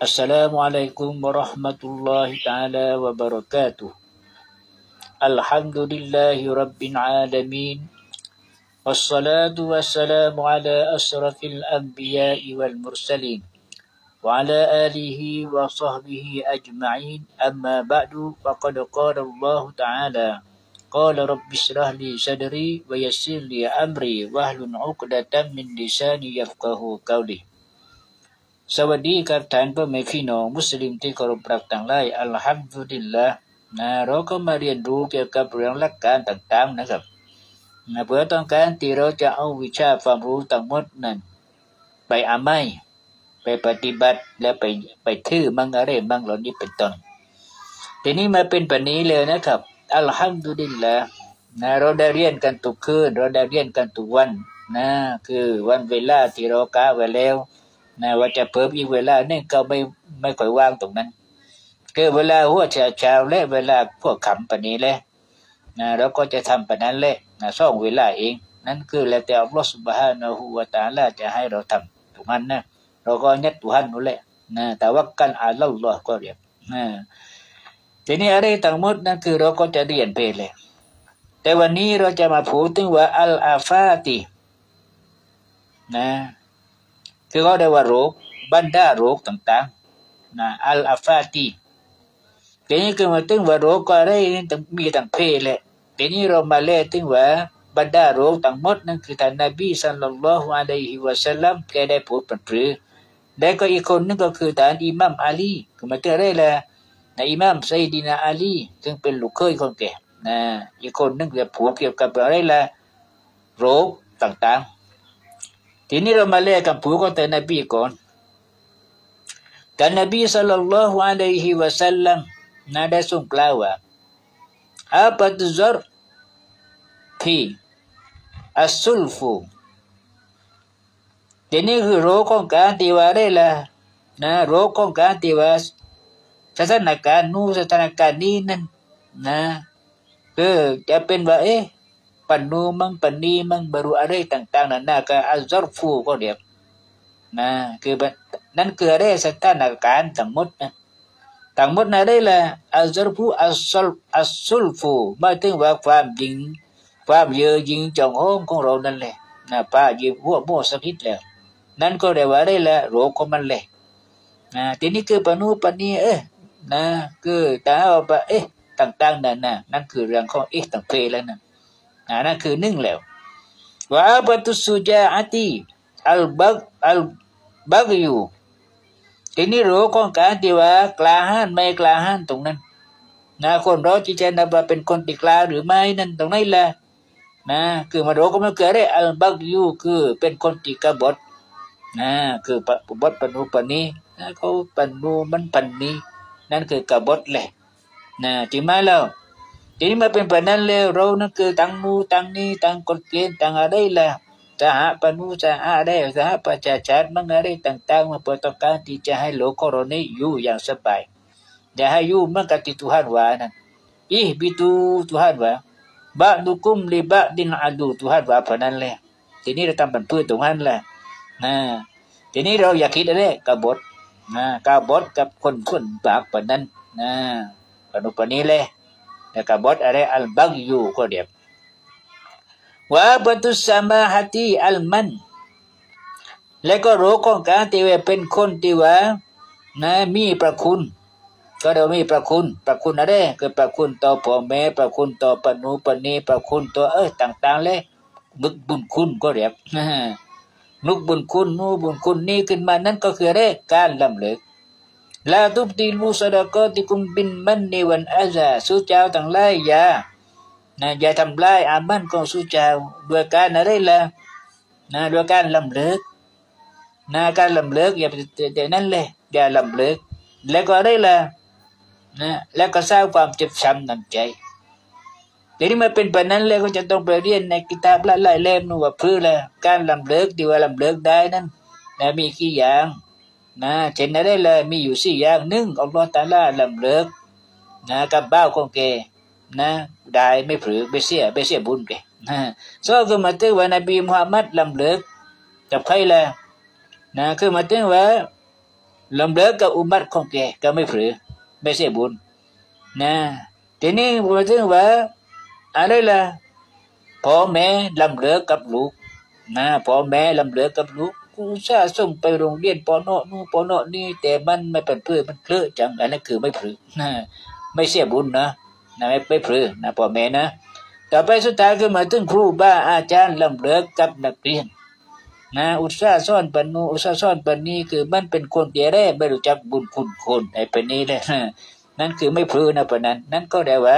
Assalamualaikum warahmatullahi taala wabarakatuh. Alhamdulillahi rabbil alamin. Wassalatu wassalamu ala asrafil anbiya'i wal mursalin wa ala alihi wa sahbihi ajma'in amma ba'du faqad qala Allah taala qala rabbi israh li sadri wa yassir li amri wahlun 'uqdatam min lisani yafqahu qawli สวัสดีครับท่านพ่อแม่พี่น้องมุสลิมที่เคารพรักต่างหลายอัลฮัมดุลิลละนะเราก็มาเรียนรู้เกี่ยวกับเรื่องหลักการต่างๆนะครับนะเพื่อต้องการที่เราจะเอาวิชาความรู้ทั้งหมดนั้น ไปอาไม่ไปปฏิบัติและไปไปถือมั่งอะไรมั่งเหล่านี้เป็นต้นทีนี้มาเป็นแบบนี้เลยนะครับอัลฮัมดุลิลละนะเราได้เรียนกันทุกคืนเราได้เรียนกันทุกวันนะคือวันเวลาที่เรากะไว้แล้ว นะว่าจะเพิ่มอีกเวลานี่ก็ไม่ไม่ค่อยว่างตรงนั้น คือเวลาหัวเช้าเช้าและเวลาพวกขำปนี้แหละนะเราก็จะทำปนั้นแหละนะซ่องเวลาเอง นั่นคือแล้วแต่อัลลอฮฺสุบฮานะฮูวะตาลาจะให้เราทำตรงนั้นนะเราก็ยัดตุหันนั่นแหละนะแต่ว่ากันอาลัลลอก็เรียกนะทีนี้อะไรทั้งหมดนั่นคือเราก็จะเรียนไปเลย แต่วันนี้เราจะมาพูดถึงว่าอัลอาฟาติ นะ คือเขาได้ว่าโรคบรรดาโรคต่างๆนะอัลอาฟาตีทีนี้คือมาถึงว่าโรคก็ได้มีต่างเพศแหละทีนี้เรามาเล่ถึงว่าบรรดาโรคทั้งหมดนั่นคือท่านนบีสัลลัลลอฮุอะลัยฮิวะสัลลัมแกได้พูดป็นหรือและก็อีกคนนึงก็คือท่านอิหมัมอาลีคือมาถึงอะไรล่ะนะอิหมัมไซดีนาอาลีซึ่งเป็นลูกเคยคนแก่นะอีกคนนึงจะพูดเกี่ยวกับอะไรล่ะโรคต่างๆ Di ni lo malaikat buka Nabi kon. Kan Nabi sallallahu alaihi wasallam nada sung kelawa. Apa tu zar? Pi. As-sulfu. Di ni ke rokong kan diwari lah. Nah, rokong kan diwas. Sasanakan nu, sasanakan ni nan. Nah. Ke, dia pen eh. ด้ละนะโรคของการที่ว่าสถานการณ์นู้สถานการณ์นี้นั่นนะคือะเป็นว่าเอ๊ะปันนูมังปนีมังบรุอะไรต่าง ๆนั่นนะก็อัลซอรฟูก็เรียกนะคือนั่นคืออะไรสถานการณ์ทั้งหมดนะทั้งหมดนั่นได้ละอัลซอรฟูอัลซลอัลซุลฟูหมายถึงว่าความยิง ความเยอะยิงจองโฮมของเรานั่นแหละนะป้ายิงหัวโมสักนิดแล้วนั่นก็เรียกว่าได้ละโรคของมันเลยนะทีนี้คือปนูปนีเอ๊ะนะคือแต่ว่าเอ๊ะต่างๆนั่นนะนั่นคือเรื่องของเอ๊ะต่างเพแล้วนะ นั่นคือหนึ่งแล้วว่าบัตุสุจาอติอัลบักอัลบักยูทีนี้รู้ของการที่ว่ากล้าหาญไม่กล้าหาญตรงนั้นนะคนเราจีจนับว่าเป็นคนติกล้าหรือไม่นั่นตรงนั้นแหละนะคือมารู้ก็ไม่เกิดได้อัลบักยูคือเป็นคนติกบดนะคือปบดปนุปนีนะเขาปนุมันปันนี้นั่นคือกบดแหละนะจริงไหม ทีนี้มาเป็นแบบนั้นแลยเรานั่นคือตั้งมูตั้งนี้ตั้งกฎเกณฑ์ตั้งอะไรล่ะสหปนุะหาได้จะหาประชาชาติมังอะไรต่างๆมาเปิดตองการที่จะให้โลกโครนี้อยู่อย่างสบายจะให้อยู่มันกับที่ Tuhan ว่านั่นอีบิตูทุหันวะบะดุกุมลิบะดินอาดูทุหันว่าพนั้นแหลยทีนี้เราทำเป็นเพื่อตรงนั้นแหละนะทีนี้เราอยากคิดอะไรกับบทนะกับบทกับคนคนบาปพนั้นนะปนุปนี้เลย dan kabot ada al-baghyu ko dia wa batus sama hati al-man แล้วก็รู้ของการที่ว่าเป็นคนที่ว่านะมีประคุณ ก็เรามีประคุณ ประคุณอะไรคือประคุณต่อพ่อแม่ประคุณต่อปนูปนีประคุณตัวเออต่าง ๆ เลยนึกบุญคุณก็เรียกนึกบุญคุณนู้บุญคุณนี้ขึ้นมานั่นก็คืออะไรการลำเลิก ลาตุบติลูสดากอติคุมบินมันในวันอาซาสู้เจ้าต่างไล่ยานะอย่าทำลายอาบันของสู้เจ้าด้วยการอะไรล่ะนะด้วยการลำเลิกนะการลำเลิกอย่าไปเดนั้นเลยอย่าลำเลิกแล้วก็อะไรล่ะนะแล้วก็สร้างความเจ็บช้ำน้ำใจทีนี้มาเป็นแบบนั้นเลยก็จะต้องไปเรียนในกิตาบละหลายเล่มนู่นว่าเพื่อละการลำเลิกที่ว่าลำเลิกได้นั้นนะมีกี่อย่าง นะเช่นนั้นได้เลยมีอยู่สี่อย่างหนึ่งอัลลอฮฺตาลาลำเลิกนะกับบ้าของแกนะได้ไม่ผือไม่เสียไม่เสียบุญแกนะสองคือมาถึงว่านบีมุฮัมมัดลำเลิกกับใครล่ะนะคือมาถึงว่าลำเลิกกับอุมัตของแกก็ไม่ผือไม่เสียบุญนะทีนี้มาถึงว่าอะไรล่ะพ่อแม่ลำเลิกกับลูกนะพ่อแม่ลำเลิกกับลูก กูชาส่งไปโรงเรียนปอนอนู่ปอนอนี่แต่มันไม่เป็นเพื่อมันเพลอจังอันนั้นคือไม่ผือนะไม่เสียบุญนะนะไม่ไม่ผือนะพ่อแม่นะต่อไปสุดท้ายก็มาถึงครูบ้าอาจารย์ลำเลิกกับนักเรียนนะอุตสาห์ซ่อนปันนูอุตสาห์ซ่อนปันนี้คือมันเป็นคนเดียแร่ไม่รู้จักบุญคุณคนไอ้ปันนี้เลยนั่นคือไม่พลือนะปะนั้น นั่นก็ได้ว่า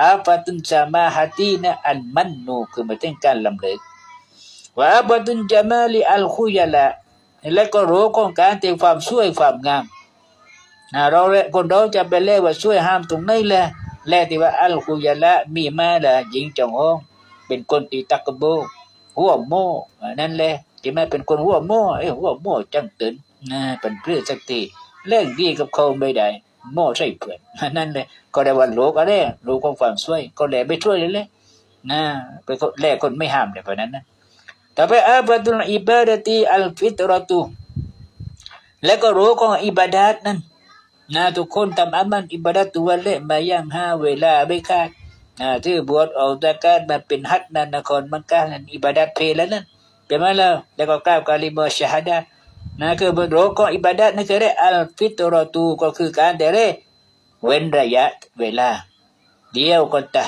อาปตุนจามาฮตินะอันมันนูคือมาถึงการลำเลิก ว่าอาปตุนจามาลีอัลคุยละและก็รู้ของการเต็มความช่วยความงามนะเราคนเราจะไปเล่ว่าช่วยห้ามตรงนี้แหละแล่ที่ว่าอัลคุยละมีมาละหญิงจงห้องเป็นคนตีตักโบหัวโม่นั่นแหละที่แม่เป็นคนหัวโม่ไอ้หัวโม่จังตื่นนะเป็นเพื่อสักทีเล่นดีกับเขาไม่ได้โม่ใช่เพื่อนนั่นเลยก็ได้วันโลกอะไรโลกของความช่วย ก็แลไม่ช่วยเลยเลยนะไปแลคนไม่ห้ามเลยเพราะนั้นนะ ต่อไปอาบัตุลอิบาดตีอัลฟิตรตุแล้วก็รู้ของอิบาดัตนั้นนะทุกคนทำอามันอิบาดัตตัวเละมายังห้าเวลาไม่ขาดนะที่บวชออกจากการมาเป็นฮัตนันนครมังกาอิบาดัตเพลแล้วนั้นเป็นไหมล่ะแล้วก็กล่าวกาลิมชฮาดะนะคือบนโลกอิบาดัตนั่นคือเรื่องอัลฟิตรตูก็คือการแต่เร่เว้นระยะเวลา เดียวก็ตา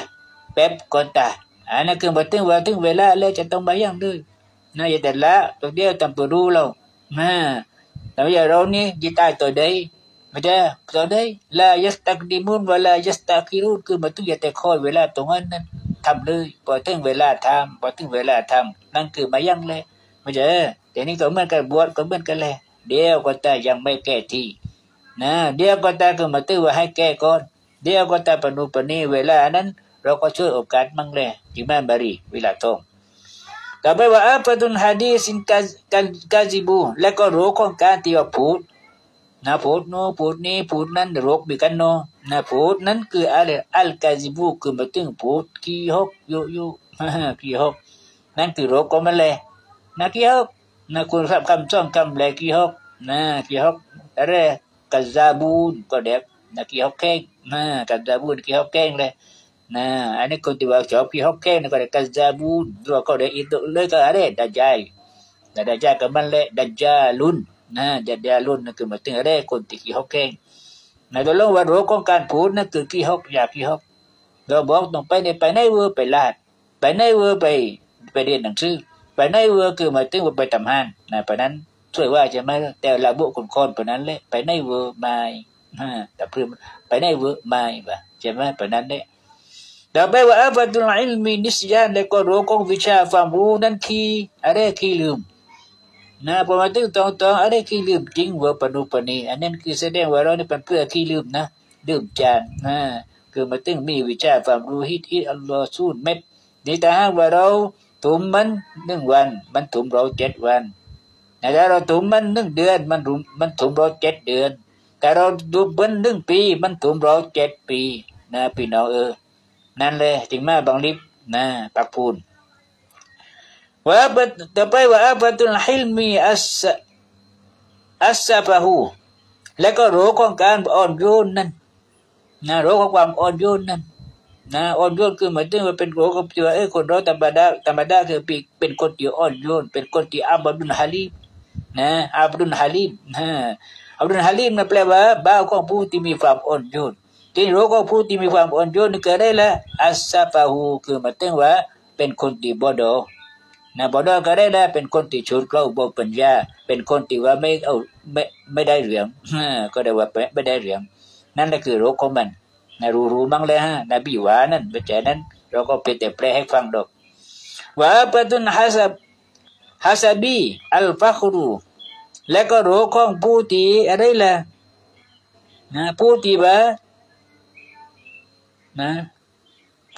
แป๊บก็ตาอันนั้นคือมาถึงว่าถึงเวลาแล้วจะต้องมาอย่างด้วย นะอย่าแต่ละตัวเดียวทำตัวรู้เรานะแต่อย่าเรานี่จิตใจตัวใดไม่ได้ตัวใดลายัสตักดิมุนเวลายัสตักิรุนคือมาต้ออย่าแต่คอยเวลาตรงนั้นทำเลยพอยถึงเวลาทำพอยถึงเวลาทำนั่นคือมายั่งเลยไม่ใช่แต่นี่ก็เหมือนกันบวชก็เหมือนกันเลยเดียวก็แต่ยังไม่แก้ที่นะเดียวก็แต่ก็มาตื้อว่าให้แก้ก่อนเดียวก็แต่ปนุปนีเวลานั้น เราก็ช่วยโอกาสมั่งเลยจิแม่บารีเวลาทอง ต่อไปว่าอัปตุนฮะดีสินกากาจิบู และก็รู้ของการที่ว่าพูดนะพูดโนพูดนี้พูดนั้นโรคบิกันโนนะพูดนั้นคืออะไรอัลกาจิบูคือมาถึงพูดกี่หกยุยุกี่หกนั่นคือโรคก็มาเลยนะกี่หกนะคุณรับคำจ้องคำแหลกี่หกนะกี่หกอะไรกัจจาบูนก็เด็กนะกี่หกแข้งนะกัจจาบูนกี่หกแข้งเลย Nah, ini kau tiba jawab ki hokke ni kau kazabun. Dua kau dah itu le ke ada dajjal. Dah dajjal ke man le dajjalun. Nah, dajjalun ni ke mesti ada kau ti ki hokke. Nah, tolong wa ro kong kan pu na ke ki hok ya ki hok. เราบอกต้องไปในไปในเวอร์ไปลาดไปในเวอร์ไปไปเรีย แล้วปว่าอับดุลอิลมีนิสยานก็รู้ของวิชาความรู้นั้นคีอะไรคือลืมนะพอมาถึงตรงตรงอะไรคือลืมจริงว่าปนุปนีอันนั้นคือแสดงว่าเรานี่เป็นเพื่อขี้ลืมนะลืมจานนะคือมาถึงมีวิชาความรู้ฮิตอิตอัลลอฮ์สู้เม็ดนี่แต่หากว่าเราถุมมันหนึ่งวัน มันถุมเราเจ็ดวันแต่ถ้าเราถุมมันหนึ่งเดือนมันถุมมันถุมเราเจ็ดเดือน แต่เราดูบนหนึ่งปี มันถุมเราเจ็ดปี นะพี่น้องเออ นั่นเลยจึงมาบางลิบนะปักพูนว่าต่อไปว่าอับตุลฮิลมีอัสอัสซาฟะฮูแล้วก็รู้ของการอ่อนโยนนั่นนะรู้ของความอ่อนโยนนั่นนะอ่อนโยนคือหมายถึงว่าเป็นโรกับตัวเอ้คนเราธรรมดาธรรมดาคือเป็นคนที่อ่อนโยนเป็นคนที่อับดุลฮาลีมนะอับดุลฮาลีมนะอับดุลฮาลีมนั่นแปลว่าบ่าของผู้ที่มีความอ่อนโยน ที่รู้ก็ผู้ที่มีความอ่อนโยนเกิดได้ละอัสซาฟาหูคือมาตั้งว่าเป็นคนที่บอดนะบอดก็ได้ละเป็นคนที่ชุดเข้าบปัญญา เป็นคนที่ว่าไม่เอาไม่ไม่ได้เหรียญก็ได้ว่าไม่ได้เหรียญนั่นแหละคือโรคของมันนะรู้รู้มั้งเลยฮะนบีวานั่นเพราะฉะนั้น เราก็เป็นแต่แปลให้ฟังดอกว่าปะตุนฮัสับฮัสบีอัลฟัครูและก็โรู้ของผู้ที่อะไรล่ะนะผู้ที่ว่า นะ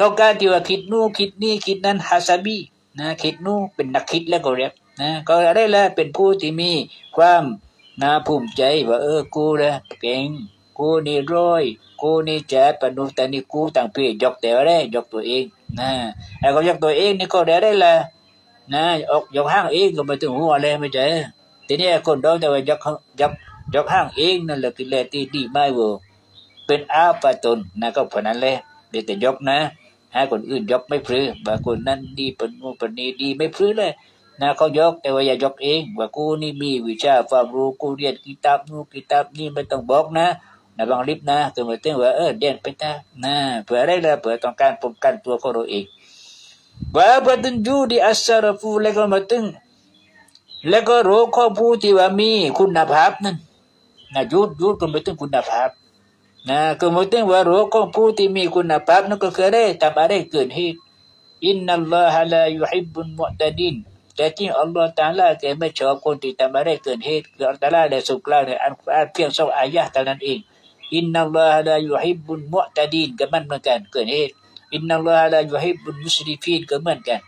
ต้องการที่ว่าคิดนู่คิดนี่คิดนั้นฮาซาบีนะคิดนู่เป็นนักคิดแล้วก็เรียกนะก็ได้แล้วเป็นผู้ที่มีความน่าภูมิใจว่าเออกูนะเก่งกูนี่ร้อยกูนี่แจ๊ปนุแต่นี่กูต่างเพี่ยกแต่อะไรยกตัวเองนะไอ้ก็ยกตัวเองนี่ก็ได้ได้ละนะออกยกห้างเองก็ไม่ถึงหัวเลยไม่ใช่ทีนี้คนเราแต่ว่ายกยกยกห้างเองนั่นแหละคือแลที่ดีไม่เวอ เป็นอาปาตนนะก็เพราะนั้นแหละเดี๋ยวแต่ยกนะให้คนอื่นยกไม่พลื้บางคนนั้นดีปนูปนีดีไม่พลื้เลยนะเขายกแต่ว่าอย่ายกเองว่ากูนี่มีวิชาความรู้กูเรียนกิตาบนู้กิตาบนี่ไม่ต้องบอกนะนะบางลิบนะตัวมาเต้นว่าเออเด่นไปตานะเผื่ออะไรละเผื่อต้องการป้องกันตัวเขาเองว่าบัดนจูดีอัสรฟูแล้วก็มาตึงแล้วก็รู้ข้อผู้ที่ว่ามีคุณภาพนั้นนะยุดยุดก็ไม่ตึงคุณภาพ นะก็ไม่ตึงว่ารู้ข้อผู้ที่มีคุณภาพนั่นก็คือได้ทำอะไรเกิดเหตุอินนัลลอฮะลายุฮิบุนมุตดินแต่ที่อัลลอฮฺตาลาแกไม่ชอบคนที่ทำอะไรเกินเหตุอัลลอฮฺตาลาได้สุกล่าวในอันกุรอานเพียงสองอายะห์เท่านั้นเองอินนัลลอฮะลายุฮิบุนมุตดินก็มันเหมือนกันเกินเหตุอินนัลลอฮะลายุฮิบุนมุสลิฟีนก็เหมือนกัน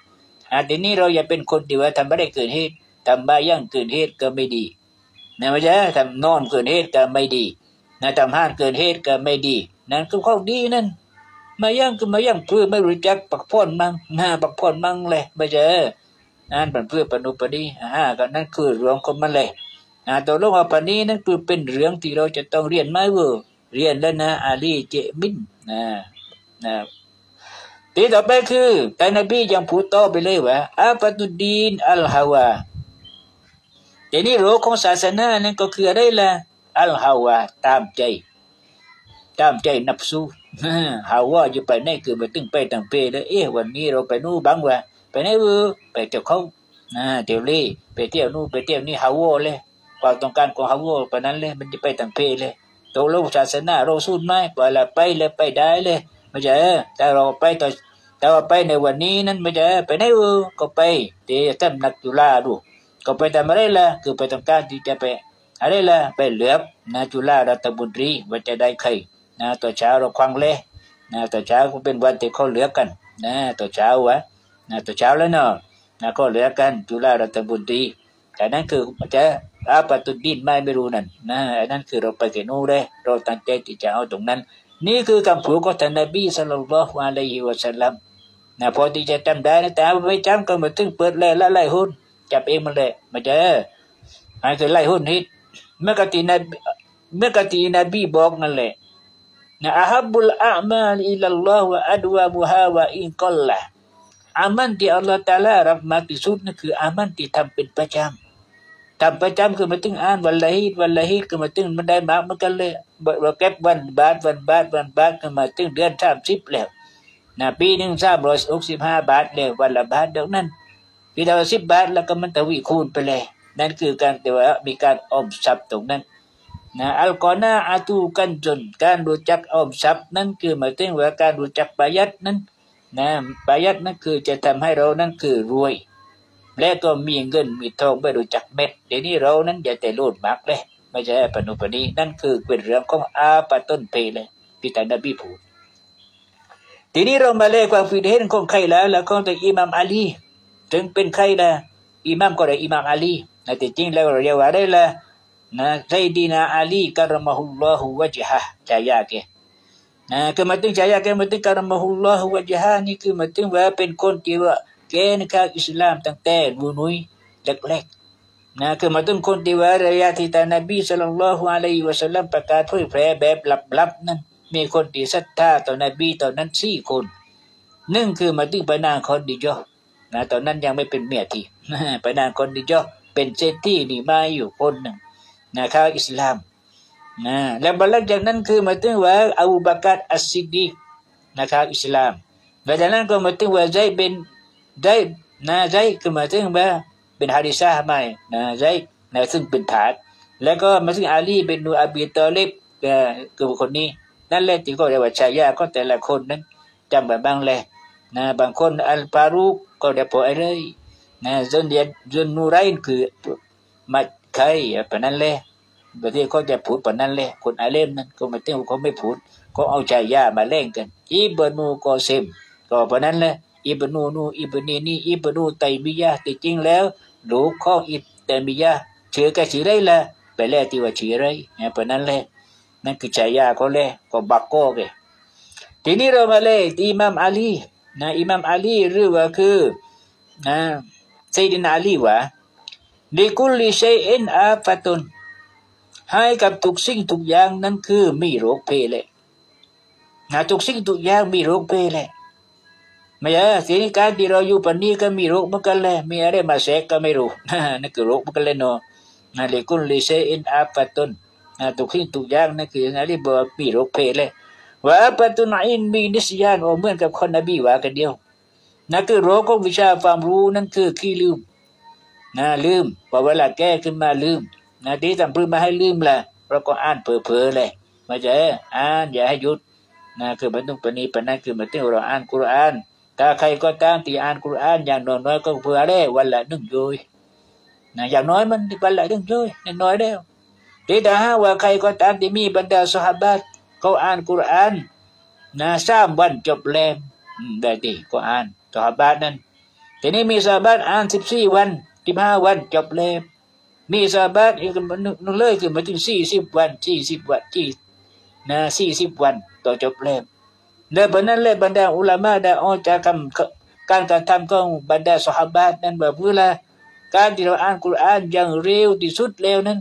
อาทีนี้เราอย่าเป็นคนที่ว่าทำอะไรเกินเหตุทำบาย่งเกินเหตุก็ไม่ดีนะไม่ใช่ทำนอนเกินเหตุก็ไม่ดี นะทำห้านเกินเหตุก็ไม่ดี นั่นคือข้อดีนั่น มาย่างก็มาย่างเพื่อไม่รู้จักปักพ่นมั่งหน้าปักพ่นมั่งเลยไม่ใช่นั่นเป็นเพื่อปนุปนีอ่าก็นั่นคือเรื่องของมันเลยอ่าตัวลงอปนีนั่นคือเป็นเรื่องที่เราจะต้องเรียนไหมเวอเรียนแล้วนะอาลีเจมินนะนะทีต่อไปคือแต่นบียังพูดต่อไปเลยว่าอัฟตุดีนอัลฮาวาทีนี้โรคของศาสนานั่นก็คืออะไรล่ะ อัลฮาวาตามใจ ตามใจนับสู้ฮาวาอยู่ไปไหนคือไปตึงไปต่างเปเลยเอ๊ะวันนี้เราไปนู่บังว่าไปไหนเออไปเที่ยวเขานะเที่ยวเล่ไปเที่ยวนู่นไปเที่ยวนี่ฮาวาเลยความต้องการของฮาวาไปนั้นเลยมันจะไปต่างเพเลยตกลงศาสนาเราสู้ไหมปล่อยละไปเลยไปได้เลยไม่ใช่แต่เราไปต่อแต่ว่าไปในวันนี้นั้นไม่ใช่ไปไหนเออก็ไปเดี๋ยวท่านนักจุฬาดูก็ไปทำอะไรล่ะคือไปต้องการที่จะไป อะไรล่ะไปเหลือบนะจุฬารัฐบุรีว่าจะได้ใครนะต่อเช้าเราควังเลยนะต่อเช้าก็เป็นวันที่เขาเหลือกันนะต่อเช้าวะนะต่อเช้าแล้วเนาะนะก็เหลือกันจุฬารัฐบุรีแต่นั่นคือจะอาปัตุดินไม่ไม่รู้นั่นนะอันั่นคือเราไปเกนูเลยเราตั้งใจที่จะเอาตรงนั้น นี่คือคำพูดของท่านนบีสัลลัลลอฮุอะลัยฮิวะสัลลัมนะพอที่จะจำได้นะแต่ไม่จำก็มาถึงเปิดเลยละไล่หุ้นจับเองมันเลยมาเจอหายคือไล่หุ้นนี่ เมื่อกตินเมื่อกตินบีบอกนั่นแหละนะอาฮับุลอามาลอิลลอฮ์วะอัดวาบุฮาวะอินกัลละอามันที่อัลลอฮ์ตาลารับมากที่สุดนั่นคืออามันที่ทำเป็นประจำทำประจำคือมาถึงอ่านวันละฮีดวันละฮีดก็มาถึงมันได้มากเหมือนกันเลยเราเก็บวันบาทวันบาทวันบาทก็มาถึงเดือนสามสิบแล้วนะปีหนึ่งสามร้อยหกสิบห้าบาทแล้ววันละบาทเดียวนั้นปีละสิบบาทแล้วก็มันทวีคูณไปเลย นั่นคือการแต่ว่ามีการออมทรัพย์ตรงนั้นนะอัลกอนาอาตูกันจน การรู้จักออมทรัพย์นั่นคือหมายถึงว่าการรู้จักประหยัดนั้นนะประหยัดนั่นคือจะทำให้เรานั่นคือรวย และก็มีเงินมีทองไม่รู้จักเม็ดเดี๋ยวนี้เรานั้นอย่าแต่โลดมากเลยไม่ใช่ปนุปนีนั่นคือเป็นเรื่องของอาปะต้นเพเลยที่ท่านนบีพูดทีนี้เรามาเล่ความคิดเห็นของใครแล้วแล้วก็แต่อิหม่ามอาลีถึงเป็นใครล่ะอิหม่ามก็ได้อิหม่ามอาลี แต่จริงแล้วเราเรียกว่าได้ละนะไซดีนาอาลีกรมะฮุลลอฮุวะจฮะจายาเกนะคือมาถึงจายาเกมาถึงกรมะฮุลลอฮุวะจฮะนี่คือมาถึงว่าเป็นคนที่ว่าแกนข้าอิสลามตั้งแต่บุนุยเล็กๆนะคือมาถึงคนที่ว่าระยะที่ท่านนบีสุลต่านละฮ์อะลัยฮิวะสัลลัมประกาศเผยแพร่แบบลับๆนั้นมีคนที่ศรัทธาต่อนบีตอนนั้นสี่คนหนึ่งคือมาถึงไปนางคนดีจ้ะนะตอนนั้นยังไม่เป็นเมียทีไปนางคนดีจ้ะ เป็นเศรษฐีนี่มาอยู่คนหนึ่งนะครับอิสลามนะแล้วหลังจากนั้นคือมาถึงว่าอาบูบักัรอัสซิดีกนะครับอิสลามแล้วจากนั้นก็มาถึงว่าใจเป็นใจนะใจคือมาถึงว่าเป็นฮาริซาใหม่นะใจนะซึ่งเป็นฐานแล้วก็มาถึงอาลีเป็นนูอาบีตอเลบคือคนนี้ นั่นแหละที่ก็เรียกว่าชายาก็แต่ละคนนั้นจำแบบบางแหละนะบางคนอัลฟารุกก็เรียกพออะไร นะจนเดียนจนนูไรน์คือมาใครปนั้นเลยประเทศเขาจะพูดปนั้นเลยคนอาเลมนั้นก็ไม่เต้งเขาไม่พูดก็เอาใจยามาเล่งกัน อิบนูก็เซมก็ปนั้นเลยอิบนูนูอิบนีนี่อิบนูไตมิยาแต่จริงแล้วลูกข้องอิบไตมิยาเชื่อกันชื่อไรละไปแล้วที่ว่าชื่อไรเนี่ยปนั้นเลยนั่นคือใจยาเขาเลยก็บักโก้เกทีนี้เรามาเลยอิมามอาลีนะอิมามอาลีหรือว่าคือนะ ซดินอาลีวะลิคุลิชัยอินอาฟตุนให้กับทุกสิ่งทุกอย่างนั่นคือมีโรคเพลเลยนะทุกสิ่งทุกอย่างมีโรคเพลเลยไม่ใช่สิ่งการที่เราอยู่ปัจนี้ก็มีโรคเหมือนกันเลยมีอะไรมาแทรกก็ไม่รู้นั่นคือโรคเหมือนกันเลยเนาะนะเลกุนลิเซอินอาฟตุนนะทุกสิ่งทุกอย่างนั่นคืออะไรบอกมีโรคเพลเลยว่าปัตุนอินมีนิสยานเหมือนกับคนนบีว่ากันเดียว นั่นคือโรคของวิชาความรู้นั่นคือขี้ลืมนะลืมพอเวลาแก้ขึ้นมาลืมนะที่ทำพื้นมาให้ลืมแหละเราก็อ่านเผลอๆเลยม่ใช่อ่านอย่าให้หยุดนะคือมันต้องปณีปนัยคือมันต้องเราอ่านกุรอานถ้าใครก็ตามที่อ่านกุรอานอย่างน้อยๆก็เพื่อได้วันละหนึ่งยุยนะอย่างน้อยมันวันละหนึ่งยุยน้อยๆแล้วทีถ้าหาว่าใครก็ตามที่มีบรรดาสหายเขาอ่านกุรอานนะสามวันจบเล่มได้ดีก็อ่าน สหายนั้นทีนี้มีสหายอ่านสิบสี่วันสิบห้าวันจบเล่มมีสาบัตอีกมันเลยคือมาถึงสี่สิบวันสี่สิบวันที่นะสี่สิบวันต่อจบเล่มและบรรนั้นเลยบรรดาอุลามะได้ออกจากคำการการทำของบรรดาสหบัตนั้นแบบเวลาการที่เราอ่านกุรอานอย่างเร็วที่สุดเร็วนั้น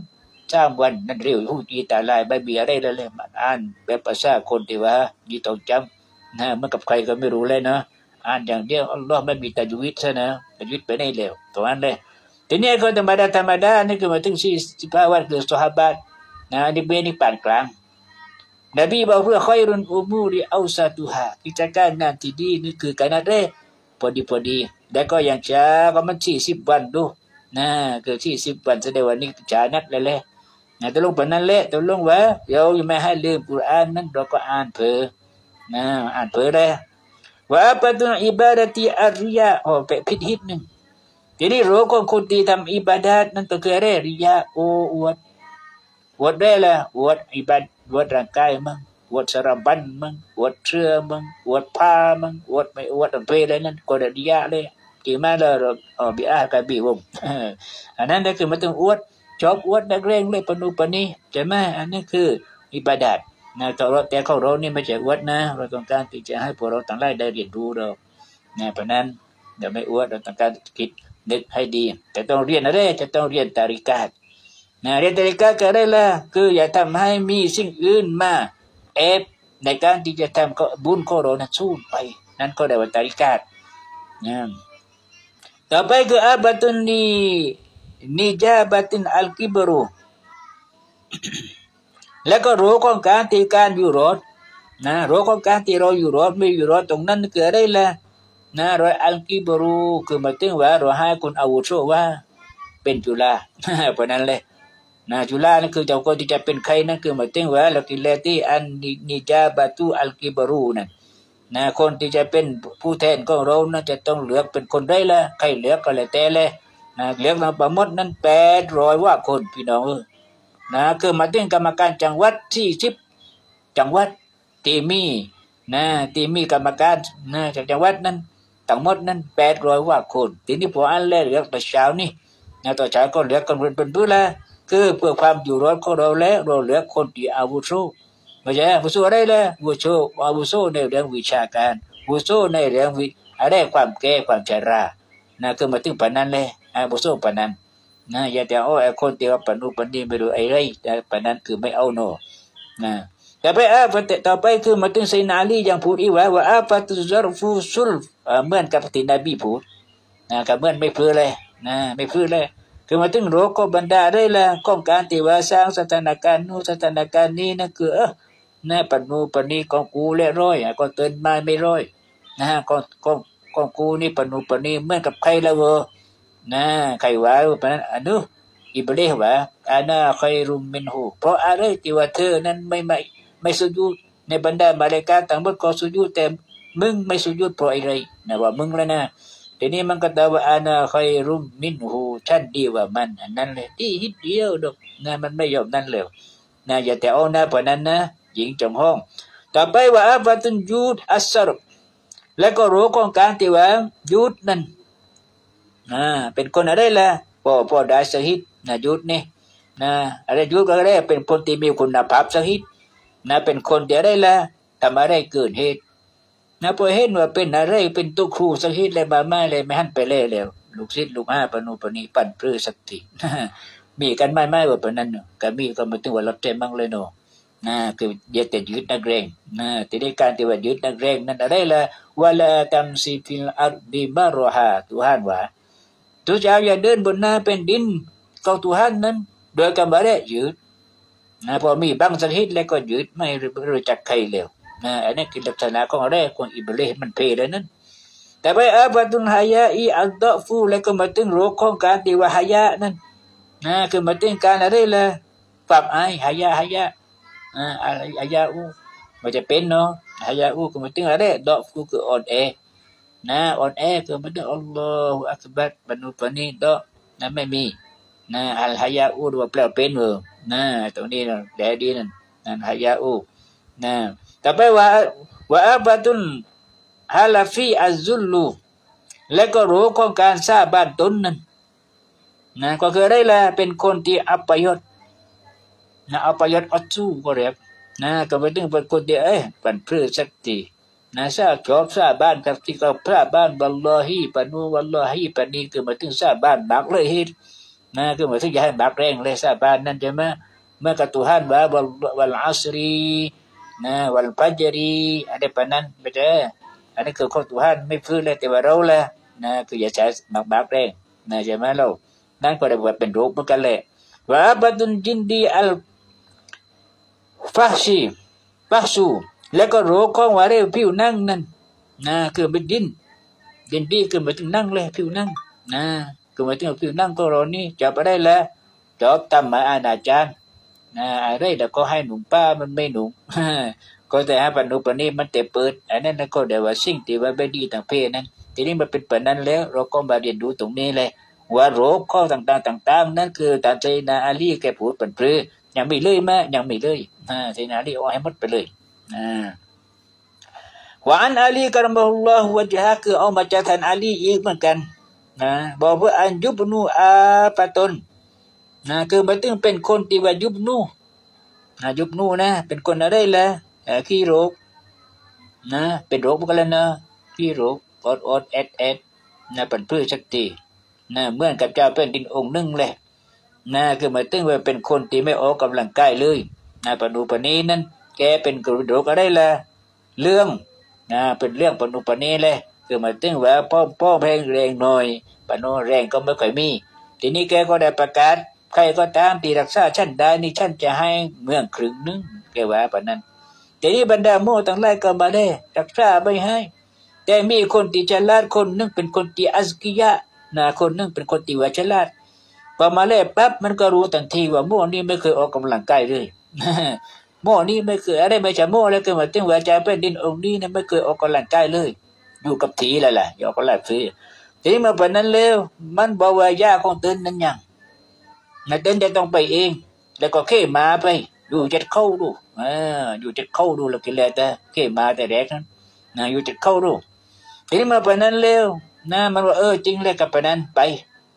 สามวันนั้นเร็วหูจีตาลายใบเบียได้เลยมันอ่านแบบภาษาคนที่ว่ายี่ต้องจำนะเมื่อกับใครก็ไม่รู้เลยเนาะ อ่านอย่างเดียวอัลลอฮ์ไม่มีตัจวิตซะนะตัจวิตไปได้เร็วตัวนั้นเลยทีนี้คนธรรมดาธรรมดานี่คือมาถึงสี่สิบห้าวันคือสหบัตนะนี่เป็นนี่ปานกลางนบีบอกเพื่อคอยรุนอุมูริเอาซาตุฮากิจการงานที่ดีนี่คือการนั่นเองพอดีพอดีแต่ก็ยังช้าก็มันสี่สิบวันดูนะคือสี่สิบวันแสดงว่านี่ช้านักเลยแหละนะตกลงปนนั้นแหละตกลงว่าเดี๋ยวไม่ให้ลืมกุรอานนั้นเราก็อ่านเผลอนะอ่านเผลอเลย ว่าปะตุนอิบาดติอาริยะโอ้ไปผิดฮิตหนึ่ง Jadi rukun kuti dalam ibadat nan terkira ria oh buat buat dia lah buat ibad buat rangkai mang buat saraban mang buat สื้อ mang buat pa mang buat mai buat apa dah nan ko dah dia le กี่มาแล้วอ๋อบีอากับบีวงอันนั้นก็คือมาต้องอวดชอบอวดนักเร่งเลยปนุปนีใช่ไหมอันนี้คืออิบาดัด นะต่เราแต่เของเรานี่ไม่ใช่อวดนะ เราต้องการที่จะให้พวกเราต่างหลายได้เรียนรู้เรานี่เพราะนั้นเดี๋ยวไม่อวดเราต้องการคิดนึกให้ดีจะต้องเรียนอะไรจะต้องเรียนตาริกาตนะเรียนตาริกาก็ได้ละคืออย่าทำให้มีสิ่งอื่นมาเอฟในการที่จะทำก็บุญของเรานะสู้ไป นั่นก็ได้ว่าตาริกาตนะต่อไปคืออาบัตุนนีนิจาบัตินอัลกิบรู แล้วก็รู้ของการที่การอยู่รอดนะรู้ของการที่เราอยู่รอดไม่อยู่รอดตรงนั้นเกิดได้ละนะรอยอัลกิบรูคือมาถึงว่าเราให้คนอาวุโสว่า เป็นจุฬาเพราะนั้นเลยนะจุฬานั่นคือเจ้าคนที่จะเป็นใครนั่นคือมาถึงว่าเรากิเลตีอันนิจาบาตุอัลกิบรูนั่นนะคนที่จะเป็นผู้แทนของเรานั่นจะต้องเลือกเป็นคนได้ละใครเลือกก็เลยแต่เลยนะเลือกมาประมดนั้นแปดร้อยว่าคนพี่น้องเออ นะคือมาถึงกรรมการจังหวัดที่สิบจังหวัดที่มีนะที่มีกรรมการนะจากจังหวัดนั้นทั้งหมดนั้นแปดร้อยว่าคนทีนี้พออันแรกเลือกต่อเช้านี่นะต่อเช้าก็เลือกกันเป็นเพื่อละคือเพื่อความอยู่รอดของเราแล้วเราเลือกคนที่อาวุโสไม่ใช่อาวุโสอะไรเลยอาวุโสอาวุโสในเรื่องวิชาการอาวุโสในเรื่องวิอะไรความแก่ความชรานะคือมาถึงปานนั้นเลยอาวุโสปานนั้น นะอย่าแต่เอาไอ้คนที่ว่าปนุปนีไม่รู้ไอ้ไรแต่ปนั้นคือไม่เอาโนนะแต่ไปอาฟันต่อไปคือมาถึงไซนาลียังพูดอีกว่าว่าอาฟัตุซารฟูซุลเหมือนกับที่นบีพูดนะกับเหมือนไม่พื่อเลยนะไม่พื่อเลยคือมาถึงโรคก็บรรดาได้ละก้องการที่ว่าสร้างสถานการณ์นู้สถานการณ์นี้นะคือเออนะปนูปนีของกูเละร้อยก็เตือนมาไม่ร้อยนะก็ก็ก็กูนี่ปนูปนีเหมือนกับใครละเวอ นะใครว่าเพราะนั้นอนุอิบเลหว่าอานาใครรุมมินหูเพราะอะไรที่ว่าเธอนั้นไม่ไม่ไม่สุญูในบรรดามาเลกาต่างหมดก็สุญูแต่มึงไม่สุญูเพราะอะไรนะว่ามึงแล้วนะทีนี้มันก็ตว่าอานาใครรุมมินหูฉันดีว่ามัน อันนั้นเลยที่ฮิตเดียวดอกนะมันไม่ยอมนั่นเลยนะอย่าแต่เอาหน้าเพราะนั้นนะหญิงจงห้อง ต่อไปว่าอาบัตุนยูดอัสรแล้วก็รู้ของการที่ว่ายูดนั้น นะเป็นคนอะไรล่ะพ่อพ่อได้สหิตนะยูดนี่นะอะไรยูดก็ได้เป็นคนที่มีคุณภาพสหิตนะเป็นคนเดียวได้ละทำอะไรเกิดเหตุนะพอเห็นว่าเป็นอะไรเป็นตุครูสักฮิตเลยบามาเลยไม่หันไปเล่แล้วลูกศิษย์ลูกห้าปนุปนีปั่นปลื้สักทีมีกันไม่ไม่ว่าปนั้นก็มีก็มาถึงว่าเราเต็มมั่งเลยเนาะนะคืออย่าแต่ยึดนักเรงนะทีนี้การที่ว่ายึดนักเรงนั้นอะไรละวะลาตัมซีฟิลอาร์ดีบารฮาตุฮันว่า ทุกเจ้าอย่าเดินบนหน้าเป็นดินของตุฮันนั้น โดยกำบังยึดนะพอมีบางสักฮิตแล้วก็ยึดไม่รู้จักใครเลยนะอันนี้คือลักษณะของแรกของอิบเลสมันเพเลนั้น แต่ไปอาบัตุนฮายาอีอัลดอฟูแล้วก็มาถึงโรคของการที่ว่าฮายานั้นนะคือมาถึงการอะไรล่ะปรับไอฮายาฮายาอ่าฮายาอูมันจะเป็นเนาะฮายาอูคือมาถึงอะไรดอกฟูคืออ่อนแอ นะอ่อนแอคือมาถึงอัลลอฮฺอักบัรบรรลุปณีดอกนั้นไม่มีนะอัลฮายาอูว่าแปลเป็นเออนะตรงนี้นะแดดีนั่นนั่นฮายาอูนะต่อไปว่าว่าอับดุลฮาลาฟีอัซุลลูและก็รู้ของการสร้างบ้านตนนั้นนะก็คือได้ละเป็นคนที่อัปยศนะอัปยศอัตสูก็เรียกนะก็ไปถึงเป็นคนที่เอ๊ะเป็นเพื่อสักที นะสร้างจอบสร้างบ้านกับที่เขาพระบ้านบัลลอฮีปนูวัลลอฮีปนีคือมาถึงสร้างบ้านบักเลยฮิตนะคือมาถึงจะให้บักแรงเลยส ร้างบ้านนั้นใช่ไหมเมื่อกตุฮันว่าวัลอัสรีนะวัลฟัจรีอะไรปนั้นไม่ใช่อันนี้คือข้อตุฮันไม่ฟื้นเลยแต่ว่าเราแหละนะคืออย่าใช้บักบักแรงนะใช่ไหมเรานั่นก็ได้ว่าเป็นรูปเหมือนกันเลยว่าบัดุนจินดีอัลฟาชีฟาสูแล้วก็รูปของวารียผิวนั่งนั่นนะคือเป็นดินดินดีคือมาถึงนั่งเลยผิวนั่งนะคือมาถึงผิวนั่งก็เรานี่จับไปได้แล้วจอบทำมาอาณาจารย์นะอะไรแต่ก็ให้หนุ่มป้ามันไม่หนุ่มก็แต่ให้ปนุปนี้มันเตะเปิดอันนั้นก็เดี๋ยวว่าสิ่งที่ว่าไม่ดีต่างเพศนั้น ทีนี้มันเป็นแบบนั้นแล้ว เราก็มาเรียนรู้ตรงนี้เลยว่าโรคข้อต่างๆต่าง ๆ นั่นคือตาใจนาอาลีแกพูดเป็นเพลยังไม่เลยแม่ยังไม่เลยอ่าใจนาอาลีเอาให้หมดไปเลย วานอาลีกรมลลอฮฺวะจฮะคือเอามาจากท่านอาลีอีกเหมือนกันนะบอกว่าอันยุบนูอาปะตนนะคือมาถึงเป็นคนที่ว่ายุบนูนะยุบนูนะ เป็นคนอะไรล่ะขี้โรคนะเป็นโรคกันแล้วนะขี้โรคอดอดเอ็ดเอ็ดนะเป็นเพื่อสักทีนะเหมือนกับเจ้าเป็นดินองค์นึ่งเลยนะคือมาตึงว่าเป็นคนที่ไม่ออกกำลังกายเลยนะปนุปนีนั้น แกเป็นกระดูกอะไรล่ะเรื่องนะเป็นเรื่องปนุปนีเลยคือมาตึงว่าพ่อพ่อแพงแรงหน่อยปนุแรงก็ไม่ค่อยมี ทีนี้แกก็ได้ประกาศใครก็ตามที่รักษาชั้นได้นี่ชั้นจะให้เมืองครึ่งนึงแกว่าปนั้นทีนี้บรรดาโม่ทั้งหลายก็มาได้รักษาไม่ให้ แต่มีคนที่ฉลาดคนนึงเป็นคนที่อัศกิยะนะคนนึงเป็นคนที่ว่าฉลาดพอมาเล่ปั๊บมันก็รู้ทันทีว่าโม่นี่ไม่เคยออกกำลังกายเลย โม่นี่ไม่เคยอะไรไม่ใช่โม่แล้วก็มาถึงว่าใจเป็นดินองค์นี้นะไม่เคยออกกำลังกายเลย อยู่กับทีแหละแหละอยู่กับหลกทีทีนี้มาเป็นนั้นแล้วมันบอกว่ายาของเต้นนั้นยังนะเต้นจะต้องไปเอง แล้วก็เข้มาไปอยู่จะเข้าดูอ่าอยู่จะเข้าดูแล้วกิเลสแต่เข้มาแต่แรกนั้นนะอยู่จะเข้าดูทีมาเป็นนั้นแล้วนะมันว่าเออจริงเลยกับไปนั้นไป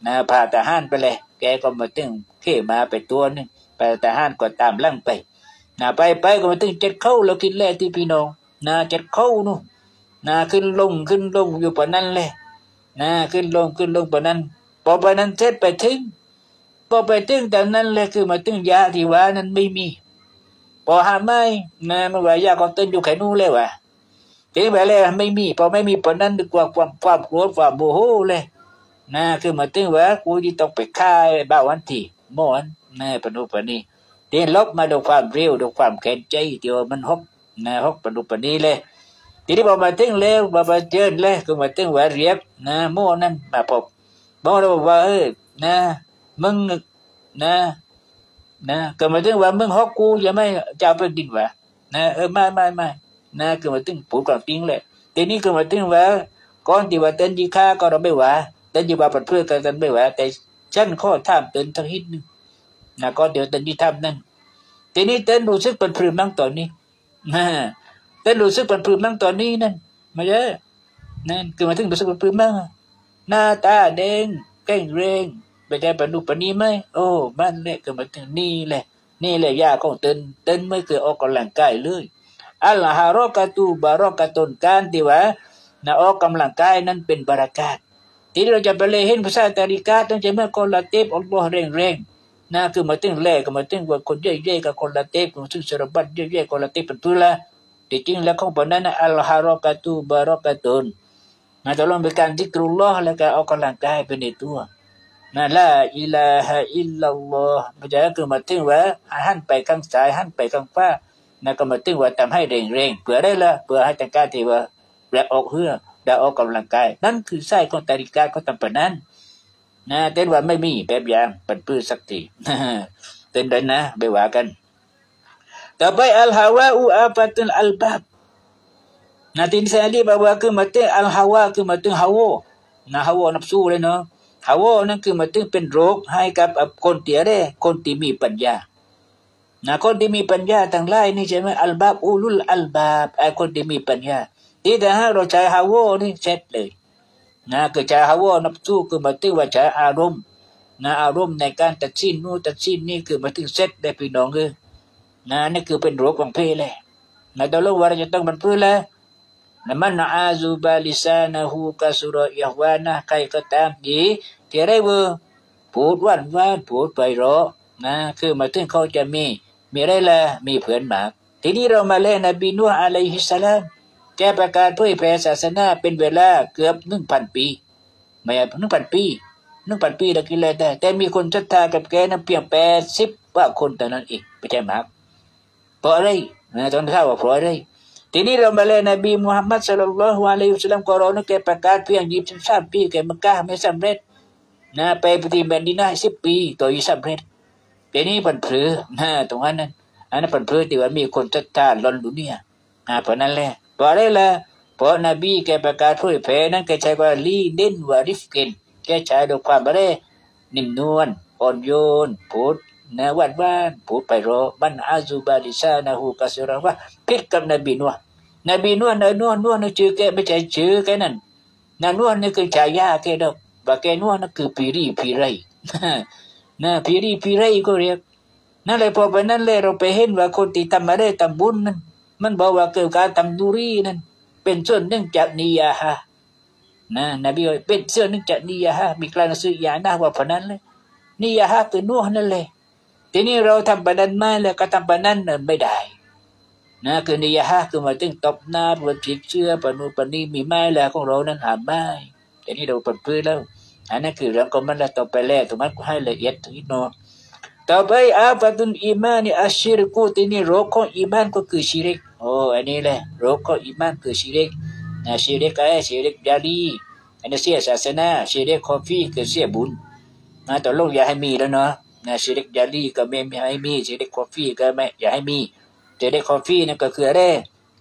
นะพาทหารไปเลย แกก็มาตึงเขมาไปตัวนึงไปทหารก็ตามลั่งไป นะไปไปก็มาตึงเจ็ดเข้าเราคิดแลที่พี่น้องนะเจ็ดเข้านู่นะขึ้นลงขึ้นลงอยู่ปะนั้นเลยนะขึ้นลงขึ้นลงปะนั้นพอไปนั้นเสร็จไปถึงพอไปถึงแต่นั้นเลยคือมาตึงยาที่ว่านั้นไม่มีพอหาไม่นะมันว่ายาของเต้นอยู่แค่นู้นเลยวะถึงไปแล้วไม่มีพอไม่มีปนนั้นดีกว่าความความโกรธความโมโหเลยนะคือมาถึงว่ากูจะต้องไปฆ่าบ้าวันที่มอนนะปนุปนี้ เดินลบมาดูความเร็วดูความแข็งใจเดียวมันฮกนะฮกปนุปนีเลย ทีนี้พอมาถึงแล้วมามาเจอเลยคือมาถึงว่าเรียบนะโม่นั่นมาพบบอกเราว่าเออนะมึงนะนะก็มาถึงว่ามึงฮกกูยังไม่เจ้าเป็นดินวะนะเออไม่ไม่ไม่นะคือมาถึงผูกกลางติ้งเลยทีนี้คือมาถึงว่าก่อนที่ว่าเต้นยีค่าก็เราไม่ว่าเต้นยีว่าปัดเพื่อกันไม่ว่าแต่ฉันข้อท่ามเต้นทั้งหิดนึง นะก็เดี๋ยวเต้นยีทำนั่นทีนี้เต้นรู้สึกเป็นพรืมนั่งตอนนี้นะเต้นรู้สึกเป็นพรืมนั่งตอนนี้นั่นมาเยอะนั่นคือมาถึงรู้สึกเป็นพรืมนั่งหน้าตาแดงแก้งเร่งไปได้ปนุปนี้ไหมโอ้บ้านเละก็มาถึงนี่แหละ นี่แหละยาของเต้นเต้นไม่เคยออกกำลังกายเลยอัลฮารอกาตูบารอกาตุนการที่ว่านะออกกำลังกายนั้นเป็นบารักาตที่เราจะไปเลยเห็นภาษาตาริกาต้องใช้เมื่อกอลาเตบอัลลอฮ์เร่งเร่ง นะคือมาตึงแรกก็มาตึงว่าคนเย่ๆกับคนละเต็กซึ่งสารบัตเย่ๆคนละเต็กเป็นพื้นละที่จริงแล้วของปนั้นอัลฮารอกาตูบารอกาตุนนะตกลงเป็นการที่กรุลลอฮ์แล้วก็ออกกำลังกายเป็นในตัวนะละอิลาฮะอิลลัลลอฮ์มันจะคือมาตึงว่าหันไปข้างซ้ายหันไปข้างขวานะก็มาตึงว่าทำให้เร่งเร่งเพื่อได้ละเพื่อให้แต่การที่ว่าแรงออกเหือได้ออกกำลังกาย นั่นคือไส้ของตาริกาก็ทำปนั้น นะเต้นว่าไม่มีแบบอย่างเป็นปื้สักทีเต้นเดินนะไปว่ากัน ต่อไปอัลฮาวาอูอาปัตุนอัลบาบ Nanti saya ni bawa ke mati al hawa ke mati hawa. Na hawa nafsu le no. Hawa นั่นคือมาถึงเป็นโรคให้กับคนที่อะไรคนที่มีปัญญานะคนที่มีปัญญาทั้งหลายนี่ใช่ไหมอัลบาบอูลุลอัลบาบไอคนที่มีปัญญาที่แต่ถ้าเราใช้ฮาวนี่เสร็จเลย นะคือใช้ฮาวนับสู้คือมาถึงว่าใช้อารมณ์นะอารมณ์ในการตัดสินนู่นตัดสินนี่คือมาถึงเสร็จได้พี่น้องคือนะนี่คือเป็นโรคของเพลเลยนะตอนเราว่าจะต้องมันเพื่อแล้ว man azuba lisanahu kasura ihwana ใครก็ตามดีที่ได้เวอพูดวันวันพูดไปรอนะคือมาถึงเขาจะมีมีอะไรละมีเพื่อนหมากทีนี้เรามาเล่นนบีนัวอะลัยฮิสสลาม แก่ประกาศเผยแผ่ศาสนาเป็นเวลาเกือบหนึ่งพันปีไม่ใช่หนึ่งพันปีหนึ่งพันปีตะกี้เลยแต่แต่มีคนศรัทธากับแกนั้นเพียงแปดสิบว่าคนแต่นั้นเองไม่ใช่มากเพราะอะไรนะตอนข้าวว่าเพราะอะไรทีนี้เรามาเลยนบีมุฮัมมัดสุลลัลฮวาลัยฮุสลามก็รอนึกแกประกาศเพียงยี่สิบสามปีแกมักกะไม่สำเร็จนะไปปฏิบัติดีนะสิบปีตัวยี่สำเร็จทีนี้ปันเผือนะตรงนั้นนั้นอันนั้นปันเผือที่ว่ามีคนจัดกาล้นดุนี่อ่าเพราะนั้นแหละ เพราะอะไรล่ะเพราะนบีแกประกาศเผยแผ่นั้นแกใช้ว่าลีเด่นวาริฟกินแกใช้ด้วยความอะไรนิ่มนวลอ่อนโยนพูดนะวันวันพูดไปรอมันอาซูบาลิซานะฮูกัสรว่าพิดกับนบีนัวนบีนัวนนัวนัวนั่นชื่อแกไม่ใช่ชื่อแกนั่นนนัวนี่คือฉายาแกดอกว่าแกนัวนั่นคือปีรีปีไรนะปีรีปีไรก็เรียกนั่นเลยพอไปนั่นเลยเราไปเห็นว่าคนที่ทำอะไรทำบุญนั่น มันบอกว่าเกิดการทำดูรีนั่นเป็นส่วนหนึ่งจากนิยาฮะนะนบีเป็นส่วนหนึ่งจากนิยาฮะมีกลารสื่อยาหน้าว่าพนันเลยนิยาฮะคือนัวนั่นเลยทีนี้เราทำปนันไม่แล้วก็ทำปนันนั่นไม่ได้นะคือนิยาฮะคือมาถึงตบหน้าบนผิดเชื่อปนุปนีมีไม้แล้วของเรานั้นหาไม่แต่นี่เราปิดพื้นแล้วอันนั้นคือเรื่องของมันแล้วต่อไปแล้วตรงนั้นก็ให้ละเอียดนิดหน่อ ต่อไปอาปตุนอีมานี่อาชิรกูที่นี่โรคของอีมานก็คือชิริกโอ้อันนี้แหละโรคของอีมานคือชิริกนะชิริกอะไรชิริกยาลีอันนี้เสียศาสนาชิริกคอฟีคือเสียบุญนะต่อลงอย่าให้มีแล้วเนาะนะชิริกยาลีก็ไม่ให้มีชิริกคอฟีก็ไม่อย่าให้มีจะได้คอฟฟี่นั่นก็คืออะไร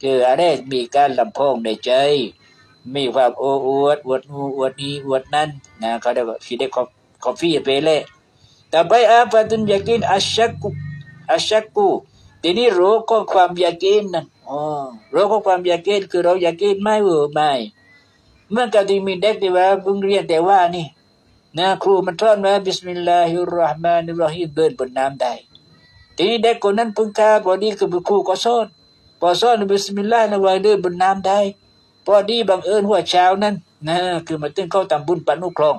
คืออะไรมีการลำพองในใจมีความโอ้อวดอวดนูอวดนี้อวดนั้นนะเขาเรียกว่าที่ได้คอฟฟี่ไปเลย ต่ไปอาปาตุนยากินอาชักกุอาชักกุทีนี้โรคของความยากินนั่นอ๋อโรคของความยากินคือเรายากินไม่เออไม่เมื่อกี้มีเด็กที่ว่าเพิ่งเรียนแต่ว่านี่นะครูมันทอนว่าบิสมิลลาฮิรราะห์มานิรรฮีมเดินบนน้ำได้ทีนี้เด็กคนนั้นเพิ่งกาพอดีกับครูก็สอนพอสอนบิสมิลลาห์นะว่าเดินบนน้ำได้พอดีบังเอิญหัวเช้านั้นนะคือมาตึ้งเข้าทำบุญปนุคลอง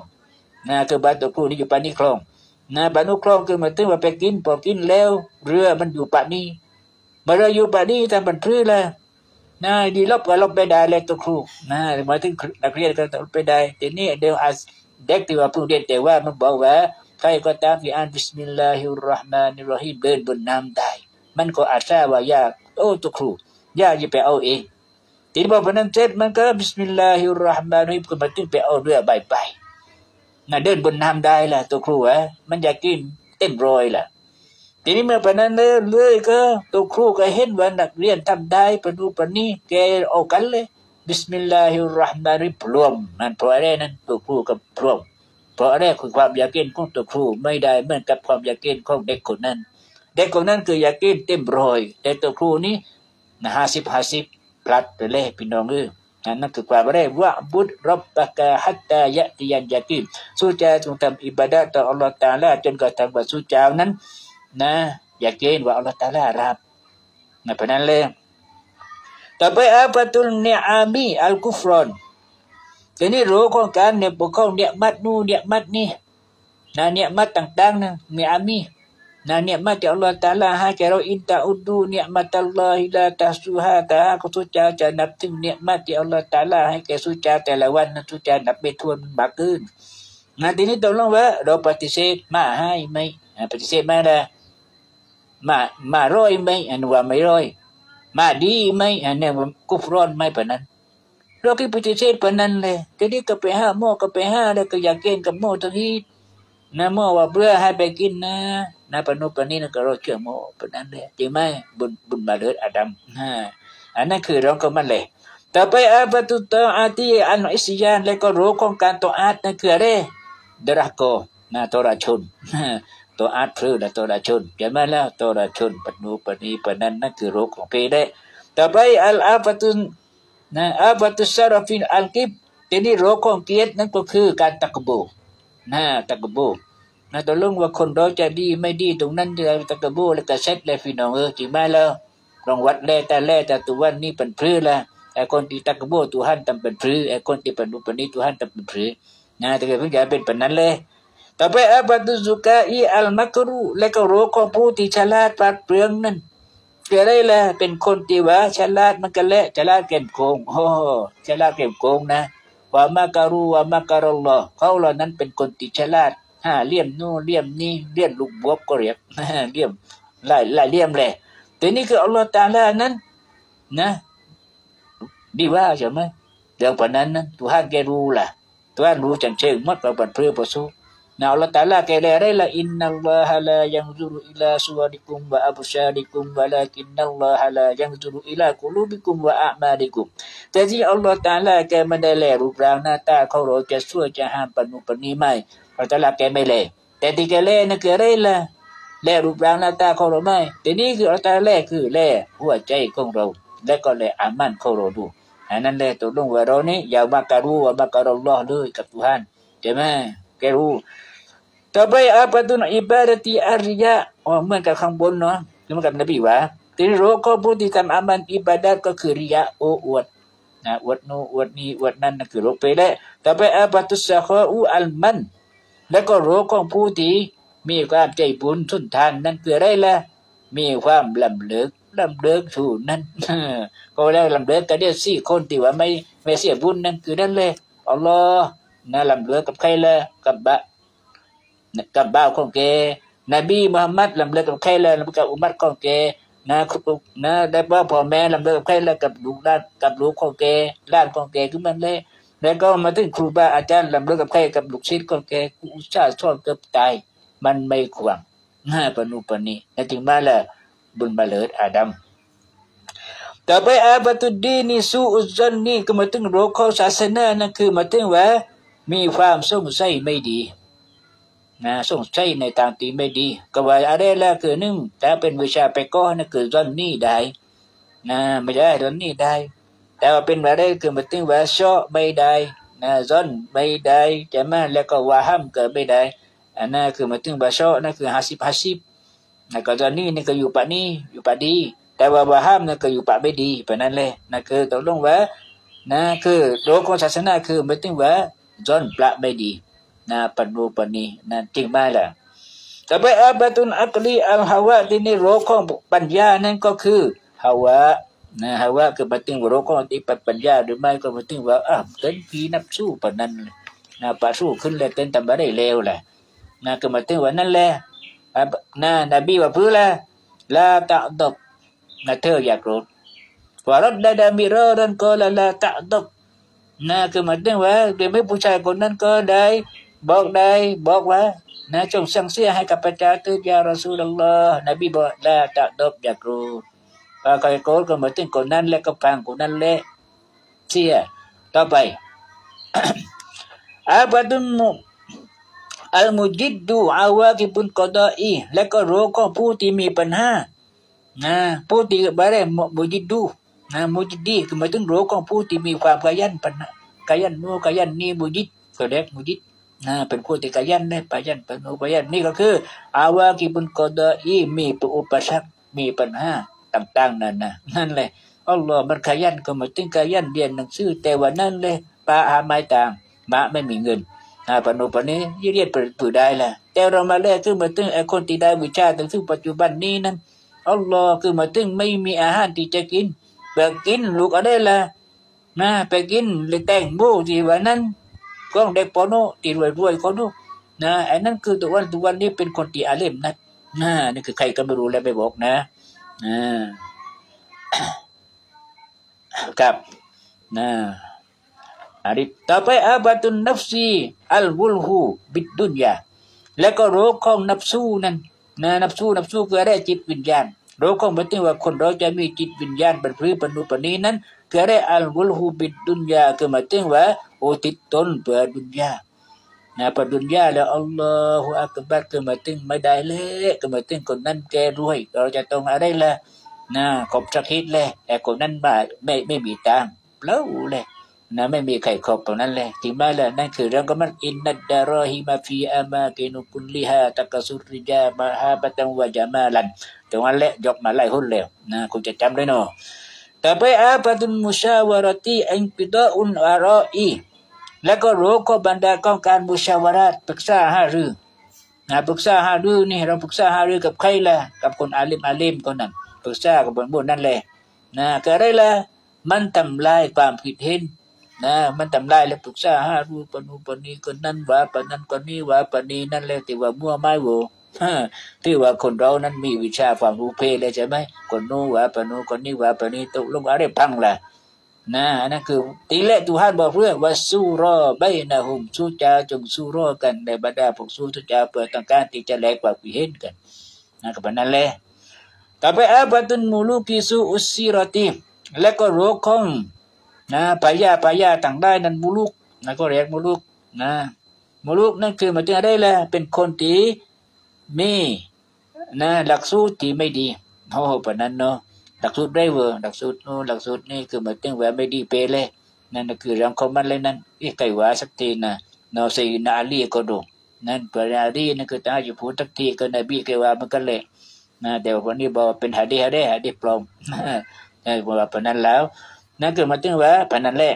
นะคือบ้านตัวครูนี่อยู่ปานิคลอง นะปานุคลองคือมาตึงว่าไปกินพอกินแล้ว เรือมันอยู่ปานี้มาเรืออยู่ปานี้ทำบันพื้นลยนะดีลบก็ลบไปได้เลยตัวครูนะมาถึงนักเรียนก็ลบไปได้ทีนี้เดี๋ยวอาเด็กที่ว่าพิ่งเรียนแต่ว่ามันบอกว่าใครก็ตามที่อ่านบิสมิลลาฮิรราะห์มานิรรฮีมเดินบนน้ำได้ มันก็อาจจะว่ายากโอ้ตัวครูยากจะไปเอาเองทีนี้พอพนันเสร็จมันก็บิสมิลลาฮิรราะห์มานิรรฮีมก็มาตึงไปเอาเรือใบไป น่ะเดินบนน้ำได้ล่ะ ตัวครูอะมันอยากกินเต็มรอยล่ะ ทีนี้เมื่อพนันเลยเลยก็ ตัวครูก็เห็นว่านักเรียนทำได้ปนูปนีแกเอากันเลยบิสมิลลาฮิรราะห์มานิรราะฮีมพรวมนั่นเพราะอะไรนั่นตัวครูกับพรวมเพราะแรคือความอยากกินของตัวครูไม่ได้เหมือนกับความอยากกินของเด็กคนนั้น เด็กคนนั้นคืออยากกินเต็มรอย แต่ตัวครูนี้ห้าสิบห้าสิบพลัดไปเลยพี่น้องเออ นั่นคือความแรกว่าบุตรรับปากาฮัตตายะติยันยากินสู้ใจจงทำอิบาดะต่ออัลลอฮฺตาลาจนกระทั่งว่าสู้เจ้านั้น นะอยากกินว่าอัลลอฮฺตาลารับนะเพราะนั้นเลยต่อไปอาปั นะเนี่ยมาจากอัลลอฮฺตาลาหากเราอินตะอุดูเนี่ยมาตลลอฮิลาตาสุฮาตาหากสุจาจะนับถึงเนี่ยมาจากอัลลอฮฺตาลาให้แกสุจาแต่ละวันนะสุจานับไปทวนบากขึ้นนะทีนี้ตกลงว่าเราปฏิเสธมาให้ไหมปฏิเสธมาละมามาร้อยไหมอันว่าไม่ร้อยมาดีไหมอันนี้กุฟรอนไหมปะนั้นเราคิดปฏิเสธปะนั้นเลยทีนี้ก็ไปห้าโม้อก็ไปห้าแล้วก็อยากเก่งกับโม้ทั้งฮีด นะหม้อว่าเบื่อให้ไปกินนะนะปนุปนี้นะก็เราเชื่อหม้อปนั้นเลยจริงไหมบุญบุญบาเลิศอาดัมฮะอันนั้นคือเราก็มันเลยต่อไปอาบัตุตอาตีอันอิสยานแล้วก็รู้ของการต่ออาตนั่นคืออะไรดรักโกนะตัวราชนตัวอาตพรือและตัวราชนใช่ไหมแล้วตัวราชนปนุปนี้ปนั้นนั่นคือรู้ของเพได้ต่อไปอัลอาบัตุนะอาบัตุสารฟินอัลกิบทีนี้รู้ของเกียรตินั่นก็คือการตักบู นะตักบูนะตกลงว่าคนเราจะดีไม่ดีตรงนั้นจะตะกบูแล้วก็เซ็ตเลยพี่น้องเออจริงไหมแล้วรองวัดแล่แต่แล่แต่ตัววันนี้เป็นพลื้ละไอ้คนที่ตะกบูตัวหันตำเป็นพลื้ไอ้คนที่เป็นอุปนิตัวหันตำเป็นพลื้นะแต่ก็เพิ่งจะเป็นแบบนั้นเลยต่อไปอาบัตุซุกาอีอัลมักรูและก็รู้ของผู้ที่ฉลาดปราดเปรื่องนั้นเกิดได้ละเป็นคนที่ว่าฉลาดมันก็เละฉลาดเก็บโกงโอ้ฉลาดเก็บโกงนะ วามาการูวามาการัลลอฮ์เขาเหล่านั้นเป็นคนที่ฉลาดห้าเลี่ยมนู่นเลี่ยมนี่เลี่ยมลูกบวบก็เรียบเลี่ยมหลายหลายเลี่ยมเลยแต่นี่คืออัลลอฮ์ตาลานั้น นะ ดีว่าใช่ไหมเรื่องปนั้นนั้นทุกท่านแกรู้ล่ะทุกท่านรู้จังเชิงมัดประบัดเพื่อประสูติาลาแกเลยอะไรละอินนัลลอฮะลายังซุรุอิลาสุวริกุมวะอับชาริกุมวะลากินนัลลอฮะลายังซุรุอิลากุลูบิกุมวะอามาดิกุมแต่ที่อัลลอฮฺตาลาแกไม่ได้แลรูปร่างหน้าตาเขาเราจะช่วยจะห้ามปนุปนีไม่เราจะละแกไม่เลยแต่ที่แกเล่นั่นคืออะไรล่ะแล่รูปร่างหน้าตาของเราไม่แต่นี่คืออัลตาแล่คือแล่หัวใจของเรา และก็แล่อามันของเราดูอันนั้นแหละตัวลงว่าเรานี่อย่ามาการูว่ามาการัลลอฮ์เลยกับทุานใช่ไหมแกรู้ ต่อไปอาปัตุนอิบาดติอาริยะอ๋อเหมือนกับข้างบนเนาะเหมือนกับนบีว่าทีนี้รู้ก็ผู้ที่ทำอามันอิบาดัตก็คือริยะโอ้อวดนะอวดโนอวดนี้อวดนั่นนั่นคือรู้ไปแล้วต่อไปอาปัตุสะฮะอูอัลมัน แล้วก็รู้ของผู้ที่มีความใจบุญทุนทานนั่นคืออะไรล่ะมีความลำเลิกลำเลิกถูนั่นก็แล้วลำเลิกก็เดียวสี่คนที่ว่าไม่ไม่เสียบุญนั่นคือนั่นเลยอัลลอฮ์นะลำเลิกกับใครล่ะกับบะ กับบ่าวของแกนบีมุฮัมมัดลำเลิกกับใครแล่ะกับอุมัรของแกนะนะได้ว่าพ่อแม่ลำเลิกกับใครแล้วกับลูกด้านกับลูกของแกล้านของแกคือมันเลยแล้วก็มาถึงครูบาอาจารย์ลำเลิกกับใครกับลูกศิษย์ของแกกูอุตส่าห์ชอบเกือบตายมันไม่ควรห้าปนุปนีนั่นจึงมาละบุญบาเลิดอาดัมต่อไปอาบัตุดีนี่สู้อุจนนี่ก็มาถึงโรคของศาสนานั่นคือมาถึงว่ามีความสงสัยไม่ดี นะสงสัยในทางที่ไม่ดีก็ว่าอะไรละคือหนึ่งแต่เป็นวิชาไปก็นั่นคือจนนี่ได้นะไม่ได้จนนี่ได้ แต่ว่าเป็นอะไรคือมาถึงว่าชอไม่ได้นะจนไม่ได้จะมาแล้วก็ว่าห้ามเกิดไม่ได้อันนั้นคือมาถึงบาชอนั่นคือฮาสิบฮาสิบนะก็ตอนนี้นี่ก็อยู่ปะนี้อยู่ปะดี แต่ว่าบาห้ามนั่นก็อยู่ปะไม่ดีปะนั้นเลยนั่นคือตกลงว่านะคือโลกของศาสนาคือมาถึงว่าจนปละไม่ดี นาปนรปนีนั่นจริงมากล่ะแต่ไปอาบัตุนอักลีอัลฮาวะที่นี่โรคของปัญญานั่นก็คือฮาวะนะฮาวะคือปฏิวัติโรคของอีปัปัญญาหรือไม่ก็ปฏิวัติอ้าวเต้นพีนับสู้ปนันนะปะสู้ขึ้นเลยเต้นทำไม่ได้เลวแหละนะก็มาถึงว่านั่นแหละนะนาบีว่าพื้นละลาตะดบนาเธออยากรู้ว่ารถได้ดามิรอรันก็ลาลาตะดบนะก็มาถึงว่าเดี๋ยวไม่ผู้ชายคนนั้นก็ได้ บอกได้บอกว่านะจงสั่งเสียให้กับพระเจ้าตือยารอซูลลอฮ์นบีบอกละตะดบอยากรู้ว่าใครโกรก็มาถึงคนนั้นและก็ฟังคนนั้นและเสียต่อไปอาบัตุนอัลมุจิดดูอาวากิบุนกอดอีและก็รู้ของผู้ที่มีปัญหานะผู้ที่บาร์มุจิดดูนะมุจิดีคือหมายถึงรู้ของผู้ที่มีความขยันปัญหาขยันโนู่ขยันนี่มุจิดก็เรียกมุจิด นะเป็นผู้ที่ขยันได้ขยันปนุขยันนี่ก็คือ อาวากิบุนกอดอีมีอุปสรรคมีปัญหาต่าง ๆ นั่นนะนั่นเลยอัลลอฮ์มันขยันก็มายถึงขยันเรียนหนังสือแต่ว่านั่นเลยปาอาไม่ต่างมาไม่มีเงินนะปนุปนี้ยืดเรียดเปิดได้ละแต่เรามาแลกคือมาตึงไอ้คนที่ได้วิชาถึงซึ่งปัจจุบันนี้นั้นอัลลอฮ์คือมาตึงไม่มีอาหารที่จะกินแบบกินลูกอะไรล่ะนะไปกินเลยแต่งโบที่วันนั้น ก็เด็กปอนโนที่รวยรวยคนนู้นะไอ้นั่นคือตัววันตัววันนี้เป็นคนที่อาเลมนะนะนี่คือใครก็ไม่รู้แล้วไปบอกนะอ่าครับนะอันนี้ต่อไปอาบัตุนนัฟซีอัลวุลฮูบิดดุนยาแล้วก็โรคของนับสู้นั้นนะนับสู้นับสู้คือได้จิตวิญญาณ โรคของบัติว่าคนเราจะมีจิตวิญญาณเป็นพื้นปนุปนีนั้นคือได้อัลวุลฮูบิดดุนยาคือหมายถึงว่าโอติดตนเพื่อดุนยานะเพื่อดุนยาแล้วอัลลอฮฺอักบัรคือหมายถึงไม่ได้เลยคือหมายถึงคนนั้นแกรวย เราจะต้องอะไรล่ะนะขอบสักฮิตเลยแต่คนนั้นบ้าไม่ไม่มีตังเล่าเลย นะไม่มีใครครบตรงนั้นเลยจริงไหมล่ะนั่นคือเรื่องก็มันอินนัดดารอฮิมาฟีอามากินุคุลิฮาตะกสุริยามาฮาบะตังวะจามาลันตรงนั้นแหละยกมาไล่หุ่นแล้วนะคุณจะจำได้เนาะต่อไปอาบัตุนมุชาวารตีอันปิดาอุนอารออีแล้วก็รู้ก็บรรดาของการมุชาวารัตปรึกษาหารือนะปรึกษาหารือนี่เราปรึกษาหารือกับใครล่ะกับคนอาลิมอาลิมคนนั้นปรึกษากับบนบนนั่นแหละนะก็อะไรล่ะมันทำลายความผิดเห็น นะมันทำลายแล้วปรึกษาหารู้ปนุปนีคนนั้นว่าปนนั้นคนนี้ว่าปนีนั่นแหละที่ว่ามั่วไม่โวที่ว่าคนเรานั้นมีวิชาความรู้เพลเลยใช่ไหมคนนู้ว่าปนูคนนี้ว่าปนีตกลงอะไรพังล่ะนะนั่นคือตีเละตุฮันบอกเรื่องว่าสู้รอใบนะหุมสู้จาจงสู้รอกันในบรรดาพวกสู้ทุจาเพื่อต้องการที่จะแลกความคิเห็นกันนะกับนั้นแหละต่อไปอาบัตุนมูลูกิสูอุสิรติและก็โรคของ นะปายาปายาต่างได้นั้นมูลูกนะก็เรียกมูลูกนะมูลูกนั่นคือมาถึงได้แหละเป็นคนที่มีนะหลักสูตรที่ไม่ดีโอ้ปนั้นเนาะหลักสูตรไดเวอร์หลักสูตรนู้หลักสูตรนี่คือมาถึงว่าไม่ดีเปเลยนั่นคือเรื่องของมันเลยนั่นอีไก่หวาสักทีนะนอสีนาลีก็ดูนั่นปราดีนั่นคือตาอยู่พูดสักทีก็นบีเกว่ามันก็เลยนะเดี๋ยววันนี้บอกเป็นหาดีหาดีหาดีปลอมนะบอกว่าปนั้นแล้ว นั่นคือมาถึงว่าปนั้นแหละ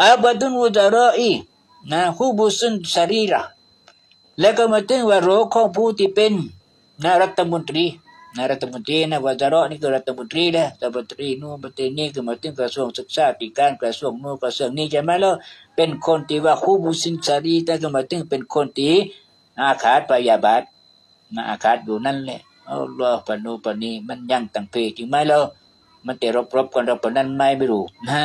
อาบัดุนวุจารอีนะคูบุสุนสรีระแล้วก็มาถึงว่าโรคของผู้ที่เป็นนะรัฐมนตรีนะรัฐมนตรีนะวาจาระนี่คือรัฐมนตรีนะรัฐมนตรีนู่นประเทศนี้คือมาถึงกระทรวงศึกษาธิการกระทรวงนู่นกระทรวงนี้ใช่ไหมล่ะเป็นคนที่ว่าคู่บุสินสารีแต่ก็มาถึงเป็นคนที่อาขาดปยาบาทนะอาขาดอยู่นั่นแหละอัลลอฮ์ปนูปนีมันยังตั้งเพจริงไหมล่ะ มันแต่รบกันเราปนั้นไม่ไม่รู้นะ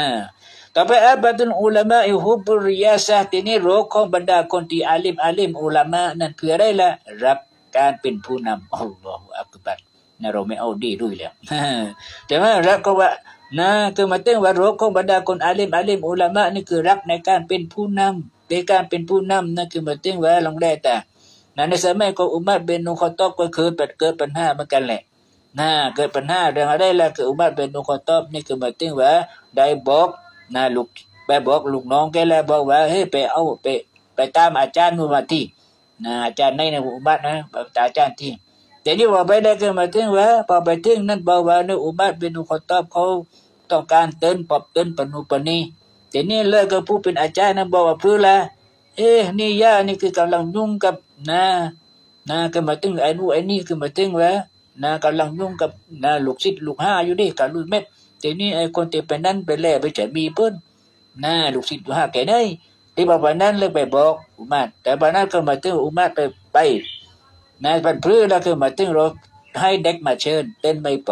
ต่อไปอับดุลอุลามะอิฮุบุริยาซะทีนี้โรคของบรรดาคนที่อาลิมอาลิมอุลามะนั่นคืออะไรล่ะรักการเป็นผู้นำอัลลอฮฺอักบัรนะเราไม่เอาดีด้วยแล้วแต่ว่ารักก็ว่านะคือมาเต้งว่าโรคของบรรดาคนอาลิมอาลิมอุลามะนี่คือรักในการเป็นผู้นำในการเป็นผู้นำนั่นคือมาเต้งว่าลองได้แต่ในสมัยของอุมัรเบนนุคอตอบก็เคยเกิดปัญหาเหมือนกันแหละ นะเกิดปัญหาเรื่องอะไรล่ะคืออุมัรเบนนุคอตอบนี่คือมาเต้งว่าได้บอกนะลูกไปบอกลูกน้องแกแล้วบอกว่าเฮ้ยไปเอาไปไปตามอาจารย์นู่นมาที่นะอาจารย์ในในอุบัตินะไปอาจารย์ที่แต่นี่ว่าไปได้ก็มาถึงว่าพอไปถึงนั่นบอกว่าในอุบัติเป็นอุคตอบเขาต้องการเตือนปรับเตือนปนุปนีแต่นี่เลิกกับผู้เป็นอาจารย์นั้นบอกว่าเพื่อละเอ๊ะนี่ย่านี่คือกำลังยุ่งกับนะนะก็มาถึงไอ้นู่นไอ้นี่คือมาถึงว่า นะกำลังยุ่งกับนะลูกศิษย์ลูกห้าอยู่ดิกับลูกเม็ดทีนี้ไอ้คนที่ไปนั่นไปแล่ไปจะมีเพิ่อนนะลูกศิษย์ห้าแก่ได้ที่บอกว่านั้นเลยไปบอกอุมาแต่บานั้นก็มาถึงอุมาไปไปนะพันพื้นแล้วก็มาถึงเราให้เด็กมาเชิญเต้นไม่ไป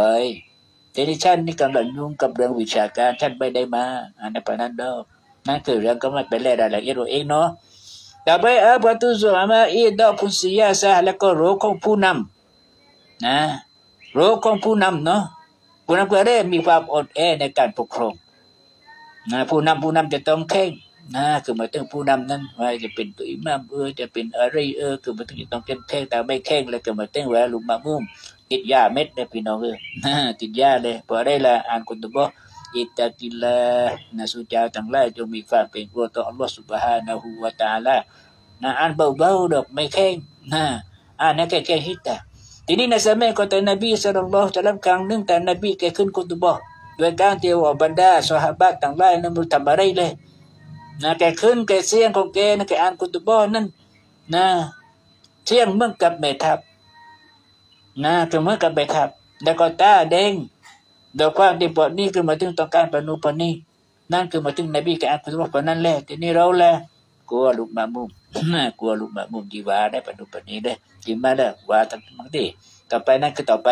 แต่นี่ฉันนี่กำลังยุ่งกับเรื่องวิชาการฉันไม่ได้มาอันนั้นปนั้นดอกนั่นคือเรื่องก็ไม่เป็นเรื่องรายละเอียดเราเองเนาะแต่ไปเอาบัตุสุอามาอีดอกคุณสียาซะแล้วก็โรคของผู้นำ นะโรคของผู้นำเนาะผู้นำก็ได้มีความอดแอในการปกครองนะผู้นำผู้นำจะต้องแข่งนะคือหมายถึงผู้นำนั้นว่าจะเป็นตัวอิหมามเออจะเป็นอะไรเออคือหมายถึงจะต้องเข้มแข็งแต่ไม่แข็งเลยก็มายถึงว่าลุงมามุ่มติดยาเม็ดเลยพี่น้องเออนะติดยาเลยพอได้ละอ่านคุณตบอิตากิลานะสุจาทั้งหลายจงมีความเป็นกลัวต่ออัลลอฮฺสุบฮานะฮูวะตาลานะอ่านเบาๆดอกไม่แข็งนะอ่านแค่แค่ฮิตแต่ นี้ในสมัยก่อนนบีสุลต่านละจะรับครั้งหนึ่งแต่นบีแกขึ้นคุตบะด้วยการที่ว่าบรรดาสหายต่างหลายนั้นมุทำอะไรเลยนะแกขึ้นแกเสียงของแกนะแกอ่านกุตบอนั่นนะเสียงเมื่อกับเมทับนะคือเมื่อกับเมทับแล้วก็ตาแดงดอกความที่ปอดนี่คือมาถึงต้องการปนุปนีนั่นคือมาถึงนบีแกอ่านกุตบอปนั่นแหละทีนี้เราแหละกลัวลูกมามุมกลัวลูกมามุมจีวาได้ปนุปนีได้ จีมาได้ว่าตั้งมังดีต่อไปนั่นคือต่อไป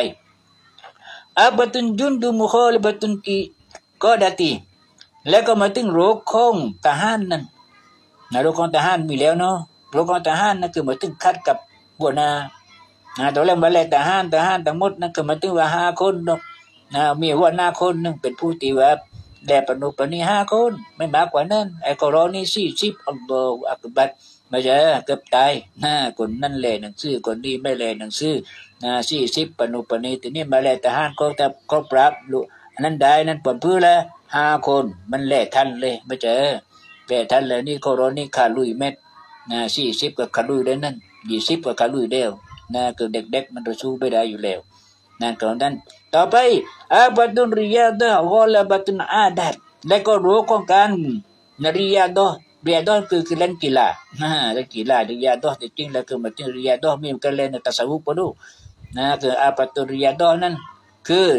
อาบตุนจุนดูมุขลิบัตุนกีก็ดาตีแล้วก็มาถึงโรคของทหารนั่นนะโรคของทหารมีแล้วเนาะโรคของทหารนั่นคือมาถึงคัดกับหัวนานะตอนแรกมาเลยทหารทหารทั้งหมดนั่นคือมาถึงว่าห้าคนเนาะนะมีหัวหน้าคนหนึ่งเป็นผู้ตีว่าแด่ปนุปนีห้าคน ไม่มากกว่านั้นไอ้กรณีสี่สิบอัลลอฮฺอักบั ไม่ใช่เกือบตายนะคนนั่นแหละหนังสือคนนี้ไม่แลหนังสือนะสี่สิบปนุปนีทีนี้มาเลยทหารก็จะครบรับอันนั้นได้นั่นผลพื้นแล้วห้าคนมันแหล่ทันเลยไม่เจอแหล่ทันเลยนี่โคโรนี่ขาลุยเม็ดนะสี่สิบกับขาลุยได้นั่นยี่สิบกับขาลุยเดียวนะเกิดเด็กๆมันจะสู้ไม่ได้อยู่แล้วนั่นก็นั้นต่อไปอาบัตุนริยาดะวอลบัตุนอาดัดและก็รู้ของการนริยาดะ เริยาดะคือคือเล่นกีฬานะเล่นกีฬาเริยาดะจริงๆแล้วคือมันริยาดะมีการเล่นในตัสวุปดูนะคืออาบัตุเริยาดะนั้นคือ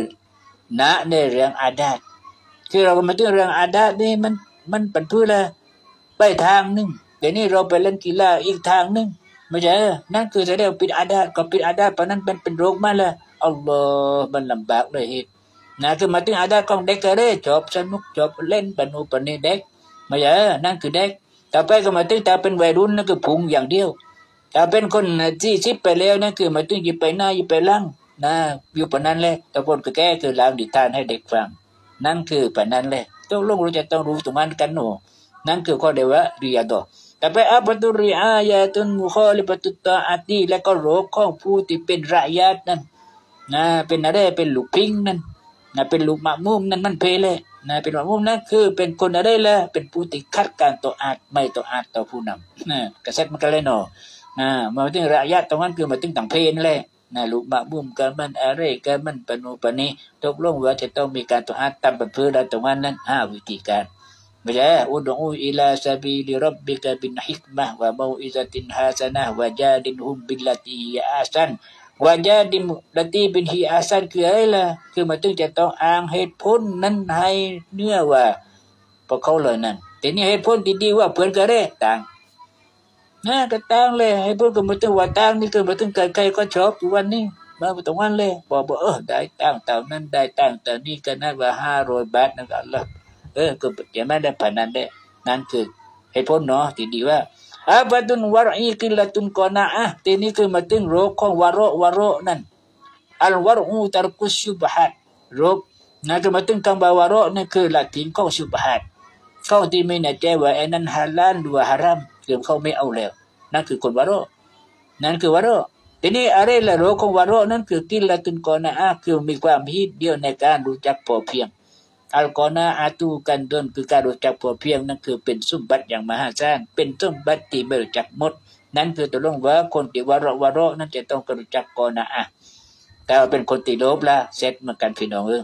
ณในเรื่องอาดัดคือเรามาถึงเรื่องอาดานี่มันมันเป็นเพื่อละไปทางหนึ่งเดี๋ยวนี้เราไปเล่นกีฬาอีกทางหนึ่งไม่ใช่นั่นคือจะได้ปิดอาดาก็ปิดอาดาเพราะนั้นเป็นเป็นโรคมาละอัลลอฮ์มันลำบากเลยเหตุนะคือมาถึงอาดาของเด็กก็ได้จบสนุกจบเล่นปนุปนิเด็ก ไม่ใช่นั่นคือเด็กต่อไปก็มาถึงถ้าเป็นวัยรุ่นนั่นคือพุงอย่างเดียวถ้าเป็นคนที่ชิปไปแล้วนั่นคือมาถึงยิบไปหน้ายิบไปล่างนะอยู่ปนนั้นเลยแต่คนก็แก้คือล้างดิทานให้เด็กฟัง นั่นคือปนั้นเลยต้องลงรู้จะต้องรู้ตรงนั้นกันหนูนั่นคือข้อเดียวว่าเรียดอแต่ไปอัปตุริอายาตุนมุขลิปตุตาอาตีและก็โรคของผู้ที่เป็นรายาตนั่นนะเป็นอะไรเป็นลูกพิงนั่นนะเป็นลูกมะมุมนั่นมันเพลเลย นะเป็นมะมุมนั่นคือเป็นคนอะไรละเป็นผู้ที่คัดการต่ออาจไม่ต่ออาจต่อผู้นำนะกระเซ็ตมันก็เลยนาะนะมาถึงรายาตรงนั้นคือมาถึงต่างเพลนเลยนะลูกบะบุมกันมันอะไรกันมันปนุปนีตกลงว่าจะต้องมีการตัวอาตามเป็นพื้นแล้ตรงนั้นนั้นห้าวิธีการไม่ใช่อุดอูอิลาซาบีลิรับบิกะบินฮิกมะวะมูอิซาตินฮาสนะวะจาดินฮุมบิลลตีอาซัน วะจาดินลตีบินฮีอาซันคืออะไรล่ะคือมาถึงจะต้องอ้างเหตุผลนั้นให้เนื้อว่าพอเขาเลยนั่นแต่นี่เหตุผลดีๆว่าเพื่อนก็ได้ต่างนะก็ตั้งเลยให้พูดกับมาถึงว่าตั้งนี่คือมาถึงใครใครก็ชอบอยู่วันนี้มาตรงวันเลยบอกบอกเออได้ตั้งต่านั้นได้ตั้งแต่นี่ก็นั่นว่าห้าร้อยบาทนั่นก็ละเออก็จะไม่ได้ผ่านนั้นได้นั่นคือให้พ้นเนาะทีดีว่าอาบัตุนวารอีกิลตุนาะทีนี้คือมาถึงโรคของวารโรวารโรนั่ดโรคนั่นคือมาถึงคำว่า วารโรนั่นคือหลักทิ้งของชุบฮัดเขาที่ไม่แน่ใจว่าไอ้นั้นฮาลาลหรือว่าฮารามคือเขาไม่เอาแล้วนั่นคือคนวารโรนั่นคือวารโรทีนี้อะไรละโรของวารโรนั่นคือกิลตุนกอนาอาคือมีความฮิตเดียวในการรู้จักพอเพียง อัลกอนาอาตูกันดนคือการรู้จักพอเพียงนั่นคือเป็นสมบัติอย่างมหาศาลเป็นสมบัติที่ไม่รู้จักหมด นั่นคือตัวลงว่าคนที่วารวารนั่นจะต้องรู้จักกอนาอาแต่เป็นคนติโลบละเซตเหมือนกันพี่น้องเออ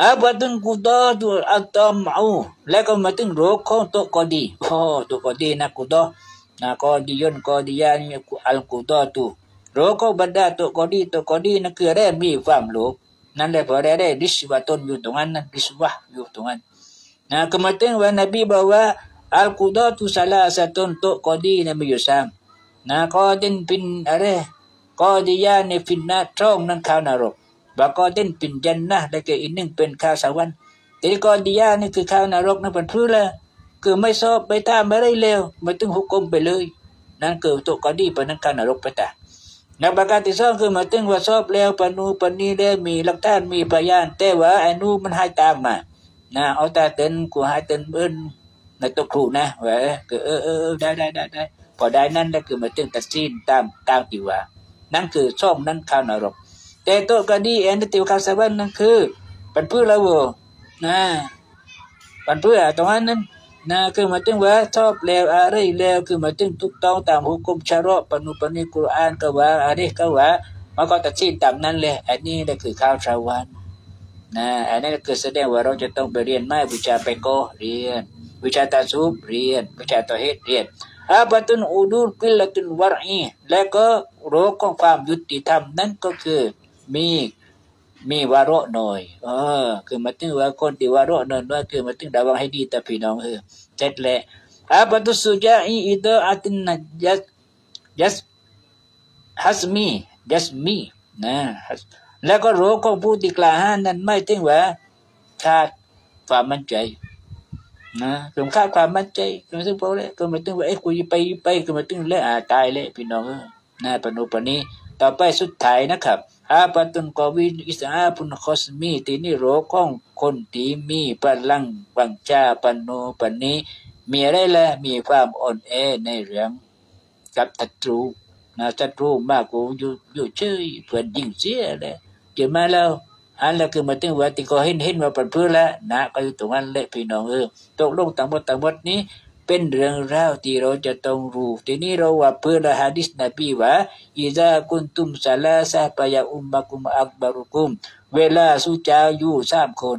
อาบัตุนกุดอตุอัตตมเอูแล้วก็มาถึงโรคของตัวกอดีโอ้ตัวกอดีนะกุดอนะกอดียนกอดียานี่อัลกุดอตุโรคของบรรดาตัวกอดีตัวกอดีนั่นคือได้มีความโลภ นั่นแหละพอได้ได้ดิสวาตนอยู่ตรงนั้นนะดิสวะอยู่ตรงนั้นนะก็มาถึงว่านบีบอกว่าอัลกุดอตุสลาสะตนตัวกอดีนั่นมีอยู่สามนะกอดินเป็นอะไรกอดียาในฟินนาทองนั่นข้าวนรก Bakodin pin jannah lagi ining pin ข้าวสวรรค์แต่กอดียานี่คือข้าวนรกนั่นเป็นพื้นละคือไม่ชอบไปทำอะไรเลวไม่ต้องหุกกลมไปเลยนั่นคือตัวกอดีปนันข้าวนรกไปตานักประกาศที่สองคือมาถึงว่าชอบแล้วปนูปนีแล้วมีหลักฐานมีพยาน แต่ว่าไอ้นูมันหายตามมานะเอาตาเต้นกูหายเต้นเบิ้นในตัวครูนะว่าเออเออเออได้ได้ได้ได้พอได้นั่นแล้วคือมาถึงตัดสินตามตามที่ว่า นั่นคือชอบนั่นข้าวนรก แต่ตัวกดีเอ็นติวคาสวันนั่นคือปันเพื่อเรานะปันเพื่อตรงนั้นน นะคือมาถึงว่าชอบแล้วอะไรแล้วคือมาถึงทุกต้องตามหุกุมชาระปนุปนิกุรอานก็ว่าอะไรก็ว่ามันก็ตัดสินตามนั้นเลยอันนี้นั่นคือข้าวชาวันนะอันนี้คือแสดงว่าเราจะต้องไปเรียนไม่บูชาไปก็เรียน วิชาตาซูบเรียน วิชาตอเฮดเรียนอาบัตุนอูดูลกิลตุนวรอีและก็โรคของความยุติธรรมนั่นก็คือมี มีวาระหน่อยเออ คือมาถึงว่าคนที่วาระหน่อยว่าคือมาถึงระวังให้ดีแต่พี่น้องเออเจ็ดแหละอาบัตุสุจาอีอิดะอัตินนัจัสจัสฮัสมีจัสมีนะแล้วก็โรคของผู้ที่กล้าหานั้นไม่ถึงว่าขาดความมั่นใจนะคือขาดความมั่นใจคือซึ่งพอเลยก็มาถึงว่าเอ้คุยไปไปก็มาถึงแล้วอาตายเลยพี่น้องเออนะปนุปนี้ต่อไปสุดท้ายนะครับ อาปตุนกวินอิสอาปุนคอสมีที่นี่โรของคนที่มีพลังวังชาปันโนปันี้ มีอะไรละมีความอ่อนแอในเรื่องกับศัตรูนะศัตรูมากกูอยู่อยู่เฉยเพื่อนยิงเสียเลยเจอมาแล้วอันละคือมาถึงว่าที่ก็เห็นเห็นว่าป็นเพื่อละนะก็อยู่ตรงนั้นแหละพี่น้องเออตกลงต่างหมดต่างหมดนี้ เป็นเรื่องราวที่เราจะต้องรู้ทีนี้เราว่าเพื่อฮะดิษนบีว่าอิซากุนตุมซาลาซาปยาอุมบะกุมอักบารุกุม เวลาสุจาอยู่สามคน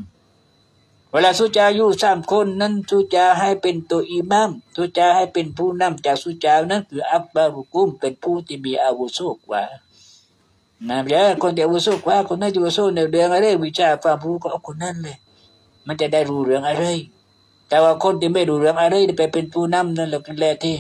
เวลาสุจาอยู่สามคนนั้นสุจาให้เป็นตัวอิมามสุจาให้เป็นผู้นำจากสุจานั้นคืออักบารุกุม เป็นผู้ที่มีอาวุโสกว่านะเดี๋ยวคนที่อาวุโสกว่าคนนั้นอาวุโสในเรื่องอะไรวิชาความรู้ก็เอาคนนั้นเลย มันจะได้รู้เรื่องอะไร แต่ว่าคนที่ไม่รู้เรื่องอะไรไปเป็นผู้นำนั่นแหละเป็นแรที่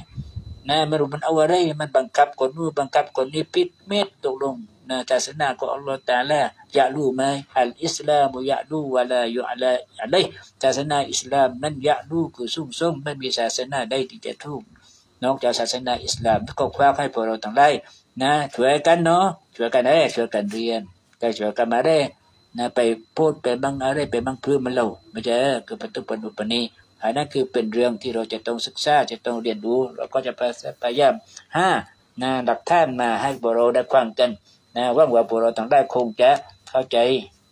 นะไม่รู้มันเอาอะไร มันบังคับคนนู้นบังคับคนนี้ปิดเม็ดตกลงนะศาสนาของอัลลอฮฺตาลาอยากรู้ไหมอัลอิสลามอยากรู้ว่าละอยู่อะไรอะไรศาสนาอิสลามนั้นอยากรู้คือสุ่มส่งไม่มีศาสนาใดที่จะถูกนอกจากศาสนาอิสลามก็คว้าให้พวกเราทั้งหลายนะช่วยกันเนาะช่วยกันได้ช่วยกันเรียนก็ช่วยกันมาได้นะไปพูดไปบังอะไรไปบังพื้นมันเราไม่ใช่คือประตูปนุปนี อันนั้นคือเป็นเรื่องที่เราจะต้องศึกษาจะต้องเรียนรู้ เราก็จะพยายามห้านะดักท่านมาให้บเราได้ฟังกันนะว่างว่าพวกเราต้องได้คงจะเข้าใจ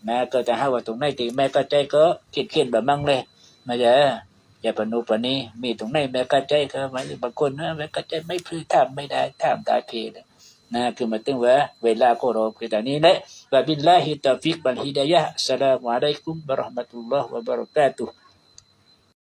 นะก็จะให้ว่าตรงไหนที่แม่ก็ใจก็คิดเขียนแบบมั่งเลยมาจะอย่าปนุปนีมีตรงไหนแม่ก็ใจก็มาบางคนนะแม่ก็ใจไม่พื้นทำไม่ได้ทำตาเพลนะคือมาตึงว่าเวลาก็รอคือแต่นี้แหละว่าบิลลาฮิตาฟิกบัลฮิดายะสลามุอะลัยกุมบะราะห์มะตุลลอฮ์วะบะเราะกาตุฮ์